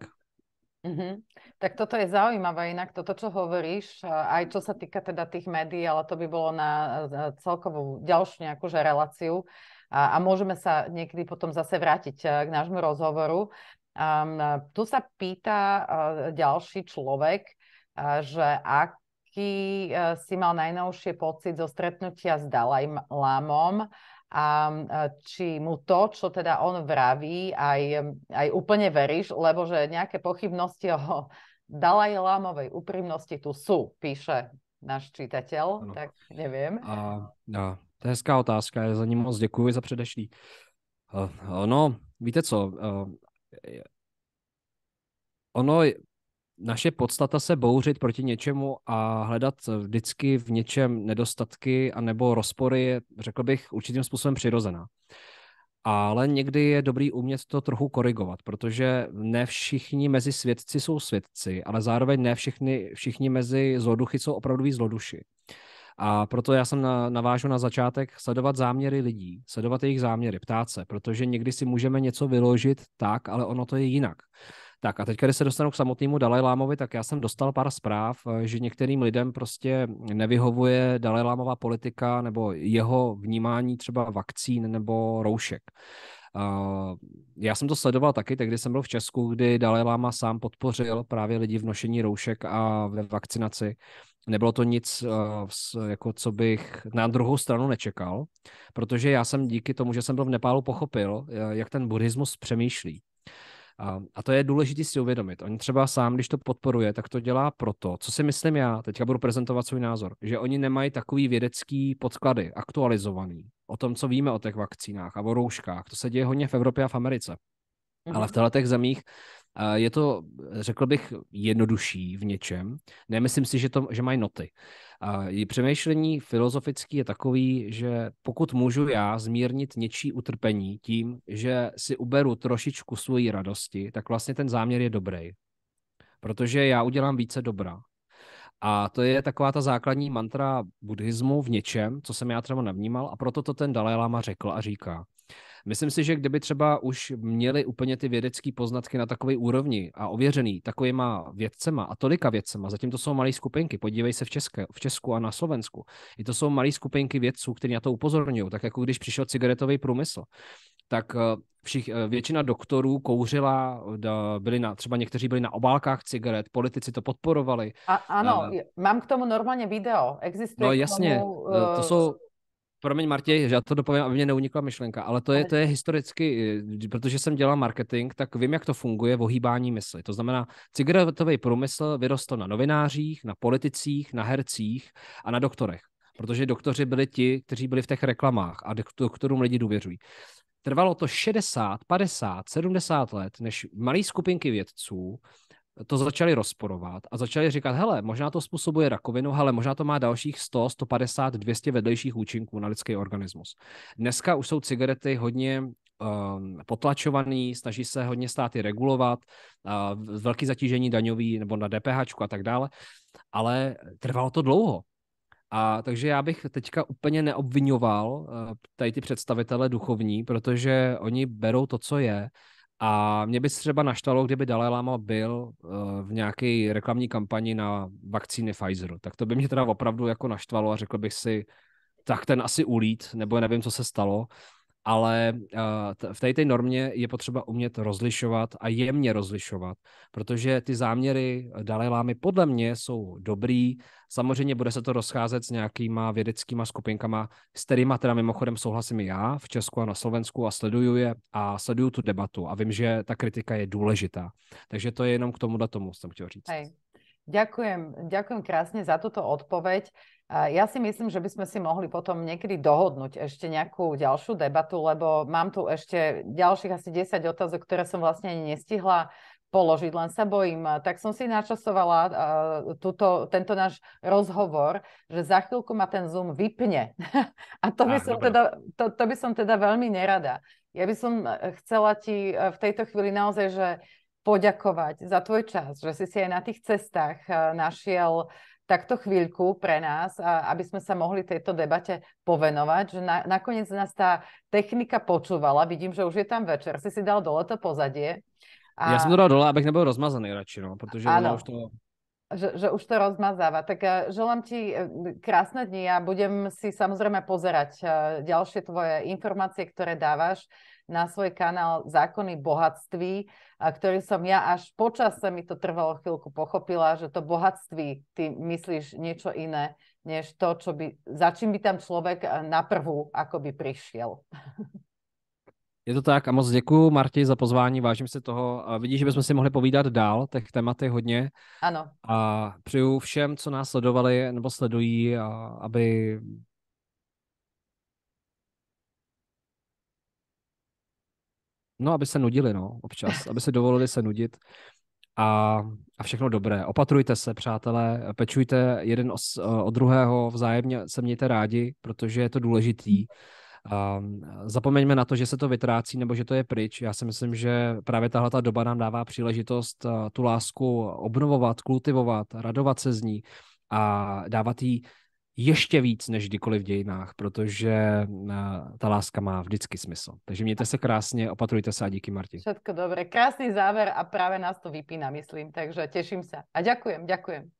Mm-hmm. Tak toto je zaujímavé, inak toto, čo hovoríš, aj čo sa týka teda tých médií, ale to by bolo na celkovú ďalšiu nejakú reláciu a, a môžeme sa niekedy potom zase vrátiť k nášmu rozhovoru. Um, tu sa pýta uh, ďalší človek, uh, že aký uh, si mal najnovšie pocit zo stretnutia s Dalaj Lámom a či mu to, čo teda on vraví, aj, aj úplne veríš, lebo že nejaké pochybnosti o Dalaj Lámovej úprimnosti tu sú, píše náš čítateľ, ano. tak neviem. A, a, to je hezká otázka, já za ní moc děkuji za předešlý. Uh, no, víte co, uh, ono, naše podstata se bouřit proti něčemu a hledat vždycky v něčem nedostatky anebo rozpory je, řekl bych, určitým způsobem přirozená. Ale někdy je dobrý umět to trochu korigovat, protože ne všichni mezi svědci jsou svědci, ale zároveň ne všichni, všichni mezi zloduchy jsou opravdoví zloduši. A proto já jsem na, navážu na začátek sledovat záměry lidí, sledovat jejich záměry, ptát se, protože někdy si můžeme něco vyložit tak, ale ono to je jinak. Tak a teď, když se dostanu k samotnému Dalajlámovi, tak já jsem dostal pár zpráv, eh, že některým lidem prostě nevyhovuje Dalajlámová politika nebo jeho vnímání třeba vakcín nebo roušek. Uh, já jsem to sledoval taky, tehdy jsem byl v Česku, kdy Dalai Lama sám podpořil právě lidi v nošení roušek a ve vakcinaci. Nebylo to nic, uh, jako co bych na druhou stranu nečekal, protože já jsem díky tomu, že jsem byl v Nepálu, pochopil, jak ten buddhismus přemýšlí. A, to je důležité si uvědomit. Oni třeba sám, když to podporuje, tak to dělá proto, co si myslím já, teďka budu prezentovat svůj názor, že oni nemají takový vědecký podklady aktualizovaný o tom, co víme o těch vakcínách a o rouškách. To se děje hodně v Evropě a v Americe. Mm-hmm. Ale v těchto zemích je to, řekl bych, jednodušší v něčem. Nemyslím si, že, to, že mají noty. Přemýšlení filozofický je takový, že pokud můžu já zmírnit něčí utrpení tím, že si uberu trošičku svojí radosti, tak vlastně ten záměr je dobrý. Protože já udělám více dobra. A to je taková ta základní mantra buddhismu v něčem, co jsem já třeba navnímal a proto to ten Dalai Lama řekl a říká. Myslím si, že kdyby třeba už měli úplně ty vědecké poznatky na takové úrovni a ověřený takovýma vědcema a tolika vědcema, zatím to jsou malé skupinky, podívej se v, České, v Česku a na Slovensku. I to jsou malé skupinky vědců, kteří na to upozorňují, tak jako když přišel cigaretový průmysl tak eh, všich, eh, většina doktorů kouřila, byli na, třeba někteří byli na obálkách cigaret, politici to podporovali. A, ano, uh, mám k tomu normálně video. Existuje no jasně, tomu, uh, to jsou, Promiň, Martě, že já to dopovím, aby mě neunikla myšlenka, ale to je, to je historicky, protože jsem dělal marketing, tak vím, jak to funguje v ohýbání mysli. To znamená, cigaretový průmysl vyrostl na novinářích, na politicích, na hercích a na doktorech. Protože doktoři byli ti, kteří byli v těch reklamách a doktorům lidi důvěřují. Trvalo to 60, 50, 70 let, než malé skupinky vědců to začali rozporovat a začali říkat, hele, možná to způsobuje rakovinu, hele, možná to má dalších 100, 150, 200 vedlejších účinků na lidský organismus. Dneska už jsou cigarety hodně um, potlačovaný, snaží se hodně státy regulovat, velký zatížení daňový nebo na DPH a tak dále, ale trvalo to dlouho. A takže já bych teďka úplně neobvinoval uh, tady ty představitele duchovní, protože oni berou to, co je a mě by třeba naštalo, kdyby Dalai Lama byl uh, v nějaké reklamní kampani na vakcíny Pfizeru. Tak to by mě teda opravdu jako naštvalo a řekl bych si, tak ten asi ulít, nebo nevím, co se stalo ale uh, v té normě je potřeba umět rozlišovat a jemně rozlišovat, protože ty záměry Dalajlámy podle mě jsou dobrý. Samozřejmě bude se to rozcházet s nějakýma vědeckýma skupinkama, s kterýma teda mimochodem souhlasím i já v Česku a na Slovensku a sleduju je a sleduju tu debatu a vím, že ta kritika je důležitá. Takže to je jenom k tomuhle tomu, jsem chtěl říct. Hej. Ďakujem, ďakujem krásne za túto odpoveď. Ja si myslím, že by sme si mohli potom niekedy dohodnúť ešte nejakú ďalšiu debatu, lebo mám tu ešte ďalších asi 10 otázok, ktoré som vlastne ani nestihla položiť, len sa bojím. Tak som si načasovala uh, túto, tento náš rozhovor, že za chvíľku ma ten Zoom vypne. A to by, ah, som teda, to, to by som teda veľmi nerada. Ja by som e, chcela ti e, v tejto chvíli naozaj, že poďakovať za tvoj čas, že si si aj na tých cestách e, našiel takto chvíľku pre nás, aby sme sa mohli tejto debate povenovať, že na, nakoniec nás tá technika počúvala, vidím, že už je tam večer, si si dal dole to pozadie. A... Já jsem to dal dole, abych nebyl rozmazaný radši, no, protože ano. už to že, že už to rozmazáva. Tak uh, želám ti uh, krásne dni a budem si samozrejme pozerať ďalšie tvoje informácie, ktoré dávaš na svoj kanál Zákony bohatství, a ktorý som ja až počas sa mi to trvalo chvíľku pochopila, že to bohatství, ty myslíš niečo iné, než to, čo by, za čím by tam človek na prvú akoby prišiel. Je to tak a moc děkuji Marti za pozvání, vážím si toho. A vidíš, že bychom si mohli povídat dál, těch témat je hodně. Ano. A přeju všem, co nás sledovali nebo sledují, aby No, aby se nudili, no, občas, aby se dovolili se nudit a, a všechno dobré. Opatrujte se, přátelé, pečujte jeden o, o druhého, vzájemně se mějte rádi, protože je to důležitý. Um, zapomeňme na to, že se to vytrácí nebo že to je pryč. Já si myslím, že právě tahle ta doba nám dává příležitost uh, tu lásku obnovovat, kultivovat, radovat se z ní a dávat jí ještě víc než kdykoliv v dějinách, protože eh, ta láska má vždycky smysl. Takže mějte se krásně, opatrujte se a díky Marti. Všetko dobré. Krásný záver a právě nás to vypína, myslím, takže těším se. A děkujem, děkujem.